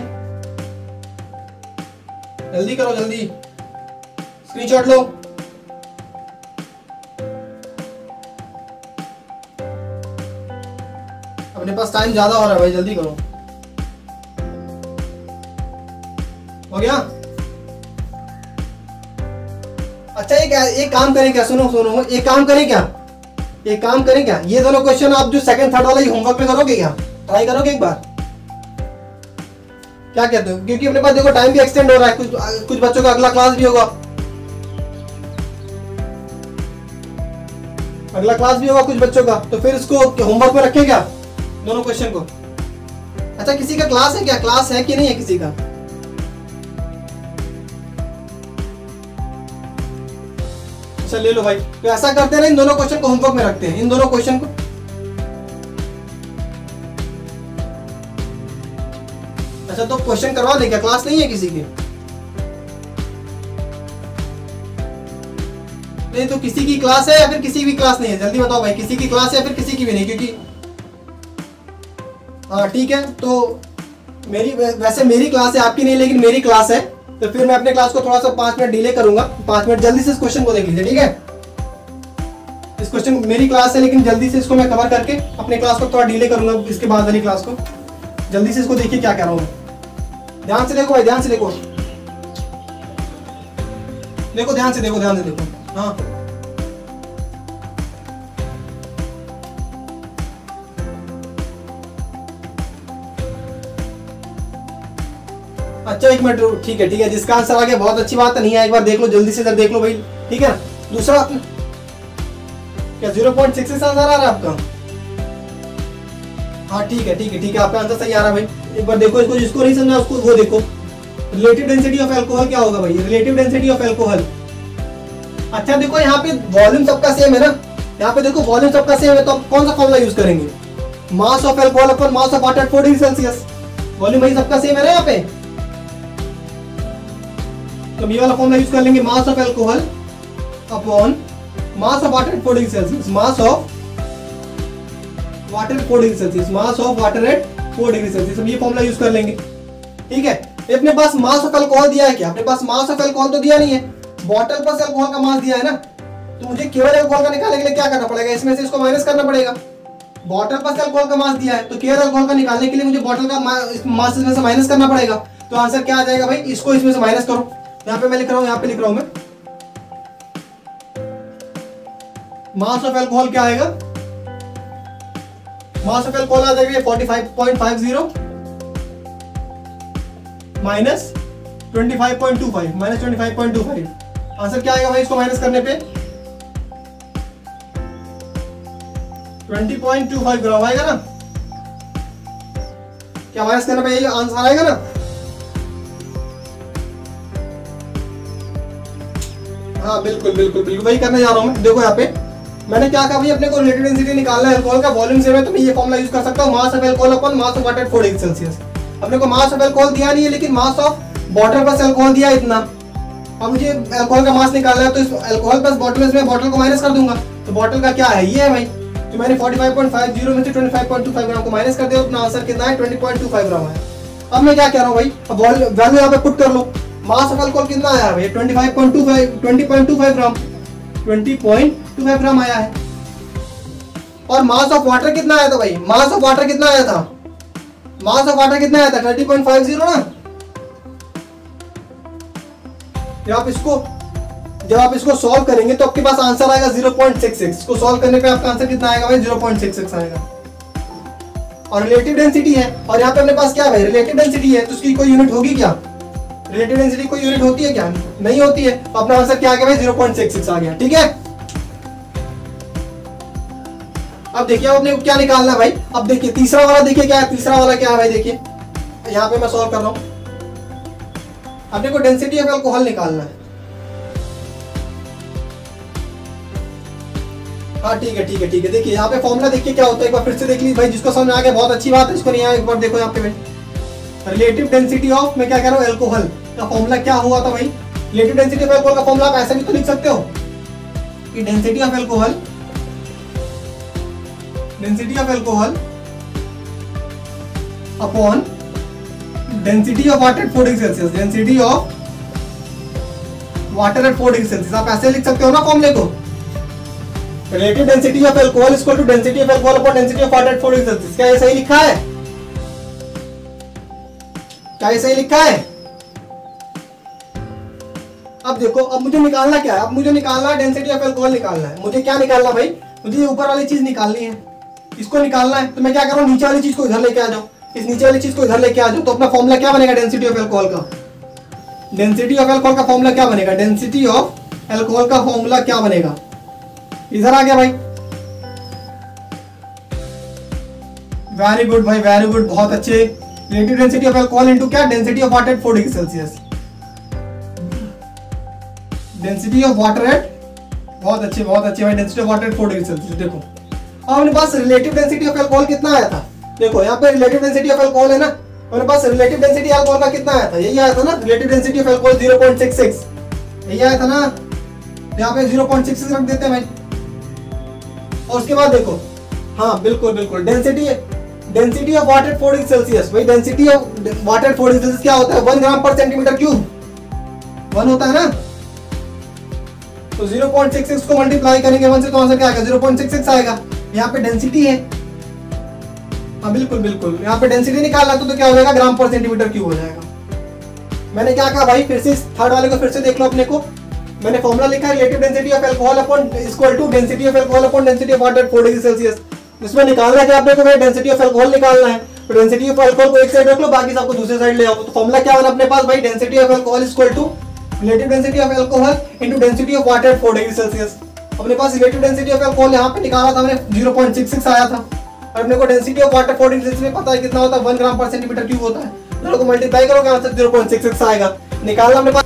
जल्दी करो, जल्दी। स्क्रीनशॉट लो। अपने पास टाइम ज़्यादा हो रहा है भाई, जल्दी करो। हो गया? अच्छा एक एक काम करें क्या? सुनो सुनो। एक काम करें क्या? एक काम करें क्या? ये दोनों क्वेश्चन आप जो सेकंड थर्ड वाला होमवर्क में करोगे क्या? ट्राई करोगे एक बार? क्या कहते हो? क्योंकि अपने पास देखो टाइम भी एक्सटेंड हो रहा है, कुछ कुछ बच्चों का अगला क्लास भी होगा। अगला क्लास भी होगा कुछ बच्चों का तो फिर इसको होमवर्क में रखें क्या? दोनों क्वेश्चन को। अच्छा किसी का क्लास है क्या? क्लास है कि नहीं है किसी का? अच्छा ले लो भाई। तो ऐसा करते हैं इन दोनों क्वेश्चन को होमवर्क में रखते हैं। इन दोनों क्वेश्चन को। अच्छा तो क्वेश्चन करवा दे क्या? क्लास नहीं है किसी की? नहीं तो किसी की क्लास है या फिर किसी की क्लास नहीं है? जल्दी बताओ भाई, किसी की क्लास है या फिर किसी की भी नहीं? क्योंकि हाँ ठीक है तो मेरी वैसे मेरी क्लास है, आपकी नहीं, लेकिन मेरी क्लास है। तो फिर मैं अपने क्लास को थोड़ा सा पाँच मिनट डिले करूँगा। पाँच मिनट जल्दी से इस क्वेश्चन को देख लीजिए, ठीक है? इस क्वेश्चन मेरी क्लास है, लेकिन जल्दी से इसको मैं कवर करके अपने क्लास को थोड़ा डिले करूँगा इसके बाद वाली क्लास को। जल्दी से इसको देखिए क्या कह रहा हूँ ध्यान से देखो भाई, ध्यान से देखो। देखो, ध्यान से देखो, ध्यान से देखो। हाँ। अच्छा एक मिनट ठीक है ठीक है, जिसका आंसर आ गया बहुत अच्छी बात नहीं है एक बार देख लो, जल्दी से इधर देख लो भाई, ठीक है? दूसरा क्या ज़ीरो पॉइंट सिक्स आंसर आ रहा है आपका? हाँ ठीक है ठीक है ठीक है, आपका आंसर सही आ रहा है भाई। एक बार देखो इसको, जिसको नहीं समझा, उसको वो देखो। रिलेटिव डेंसिटी ऑफ़ एल्कोहल क्या होगा भाई? रिलेटिव डेंसिटी ऑफ़ एल्कोहल अच्छा देखो, यहाँ पे वॉल्यूम सबका सेम है ना? यहाँ पे देखो वॉल्यूम सबका सेम है तो आप कौन सा फॉर्मूला यूज़ करेंगे? Mass of alcohol upon mass of water four degree Celsius volume भाई सबका सेम है ना यहाँ पे? तो ये वाला फॉर्मूला यूज़ कर लेंगे mass of alcohol upon mass of water at 4 degree Celsius mass of water 4 degree Celsius mass of water at 4 degree Celsius हम ये फॉर्मूला यूज़ कर लेंगे। ठीक है? अपने पास मास ऑफ़ अल्कोहल दिया है क्या? अपने पास मास ऑफ़ अल्कोहल तो दिया नहीं है। बॉटल पर एल्कोहल का मास दिया है ना? तो मुझे केवल अल्कोहल का निकालने के लिए क्या करना पड़ेगा? इसमें से इसको माइनस करना पड़ेगा। बॉटल पर अल्कोहल का मास दिया है। तो केवल अल्कोहल का निकालने के लिए मुझे बॉटल का मास इसमें से माइनस करना पड़ेगा। तो आंसर क्या आ जाएगा भाई? इसको इसमें से माइनस करो। यहाँ पे मैं लिख रहा हूँ, यहाँ पे लिख रहा हूँ मैं। मास ऑफ़ एल्कोहल क्या आएगा? मास ऑफ़ एल्कोहल आ जाएगा forty five point five zero minus twenty five point two five minus twenty five point two five answer क्या आएगा भाई इसको माइनस करने पे? Twenty point two five gram आएगा ना? क्या माइनस करने पे यही आंसर आएगा ना? हाँ बिल्कुल बिल्कुल बिल्कुल। वही करने जा रहा हूँ देखो यहाँ पे, मैंने क्या कहा भाई अपने को रिलेटेड डेंसिटी निकालना है अल्कोहल का वॉल्यूम से तो मैं ये फॉर्मुला यूज़ कर सकता हूँ। Mass of alcohol upon mass of water at 4 degree Celsius अपने को मास ऑफ़ अल्कोहल दिया नहीं है, लेकिन mass of water plus alcohol दिया इतना। अब मुझे अल्कोहल का मास निकालना है तो इस अल्कोहल प्लस बॉटल में बॉटल को माइनस कर दूँगा। तो बॉटल का क्या है? ये है भाई तो मैंने 45.50 में से 25.25 ग्राम को माइनस कर दिया अपना आंसर कितना है? 20.25 ग्राम है। अब मैं क्या कह रहा हूँ भाई, अब वैल्यू यहाँ पे पुट कर लो। मास ऑफ़ अल्कोहल कितना आया है 25.25 20.25 ग्राम 20.25 ग्राम आया है। और मास ऑफ़ वाटर कितना आया था भाई? मास ऑफ़ वाटर कितना आया था? मास ऑफ़ वाटर कितना आया था? 30.50 ना? जब आप इसको, जब आप इसको सॉल्व करेंगे तो आपके पास आंसर आएगा 0.66 इसको सॉल्व करने पे आपका आंसर कितना आएगा भाई? 0.66 आएगा। और रिलेटिव डेंसिटी है। और यहाँ पे अपने पास क्या है रिलेटिव डेंसिटी है। तो उसकी कोई यूनिट होगी क्या? रिलेटिव डेंसिटी कोई यूनिट होती है क्या? नहीं होती है। तो अपना आंसर क्या आ गया ज़ीरो पॉइंट सिक्स सिक्स आ गया, ठीक है? अब देखिए आपने क्या निकालना है भाई? अब देखिए, तीसरा वाला देखिए क्या है, तीसरा वाला क्या है भाई देखिए। यहाँ पे मैं सॉल्व कर रहा हूँ। अपने को डेंसिटी ऑफ़ अल्कोहल निकालना है। हाँ ठीक है ठीक है ठीक है। देखिए, यहाँ पे फॉर्मुला देखिए क्या होता है, एक बार फिर से देख लीजिए भाई, जिसको समझ आ गया, बहुत अच्छी बात है, इसको नहीं आया, एक बार देखो यहाँ पे भाई। रिलेटिव डेंसिटी ऑफ़ मैं क्या कह रहा हूँ एल्कोहल का फॉर्मूला क्या हुआ था भाई? रिलेटिव डेंसिटी ऑफ़ अल्कोहल का फॉर्मूला आप ऐसे भी तो लिख सकते हो कि density of alcohol density of alcohol upon density of water at 4 degree Celsius density of water at 4 degree Celsius आप ऐसे लिख सकते हो ना फॉर्मूले को? Relative density of alcohol equal to density of alcohol upon density of water at 4 degree Celsius क्या ये सही लिखा है? क्या ये सही लिखा है? अब देखो, अब मुझे निकालना क्या है? अब मुझे निकालना है डेंसिटी ऑफ़ एल्कोहल निकालना है। मुझे क्या निकालना भाई? मुझे ये ऊपर वाली चीज़ निकालनी है। इसको निकालना है तो मैं क्या करूँ नीचे वाली चीज़ को इधर लेके आ जाऊँ। इस नीचे वाली चीज़ को इधर लेके आ जाऊँ तो अपना फॉर्मूला क्या बनेगा डेंसिटी ऑफ़ एल्कोहल का? डेंसिटी ऑफ़ एल्कोहल का फॉर्मूला क्या बनेगा? डेंसिटी ऑफ़ एल्कोहल का फॉर्मूला क्या बनेगा? इधर आ गया भाई। वेरी गुड भाई वेरी गुड बहुत अच्छे relative density of alcohol into क्या density of water at 4 degree Celsius density of water at बहुत अच्छे बहुत अच्छे भाई density of water at 4 degree Celsius देखो। अब अपने पास रिलेटिव डेंसिटी ऑफ़ अल्कोहल कितना आया था? देखो, यहाँ पे रिलेटिव डेंसिटी ऑफ़ अल्कोहल है ना? अपने पास रिलेटिव डेंसिटी अल्कोहल का कितना आया था? यही आया था ना रिलेटिव डेंसिटी ऑफ़ अल्कोहल 0.66 यही आया था ना? यहाँ पे 0.66 रख देते हैं भाई। और उसके बाद देखो हाँ बिल्कुल बिल्कुल density density of water four degree Celsius भाई density of water four degree Celsius क्या होता है? One gram per centimetre cube one होता है ना? तो 0.66 को मल्टीप्लाई करेंगे वन से तो आंसर क्या आएगा? 0.66 आएगा। यहाँ पे डेंसिटी है। हाँ बिल्कुल बिल्कुल। यहाँ पे डेंसिटी निकालना तो, तो क्या हो जाएगा? ग्राम पर सेंटीमीटर क्यूब हो जाएगा। मैंने क्या कहा भाई? फिर से थर्ड वाले को फिर से देख लो अपने को। मैंने फॉर्मूला लिखा है relative density of alcohol upon equal to density of alcohol upon density of water 4 degree Celsius इसमें निकालना है आपने को डेंसिटी ऑफ़ अल्कोहल निकालना है। तो डेंसिटी ऑफ़ अल्कोहल को एक साइड रख लो, बाकी सबको दूसरे साइड ले आओ। तो फॉर्मूला क्या बना अपने पास? भाई density of alcohol equal to relative density of alcohol into density of water 4 degree Celsius अपने पास रिलेटिव डेंसिटी ऑफ़ अल्कोहल यहाँ पे निकाला था हमने 0.66 आया था। और अपने को density of water 4 degree Celsius में पता है कितना होता है? 1 ग्राम पर सेंटीमीटर क्यूब होता है। दोनों को मल्टीप्लाई करोगे आंसर 0.66 आएगा। निकालना अपने पास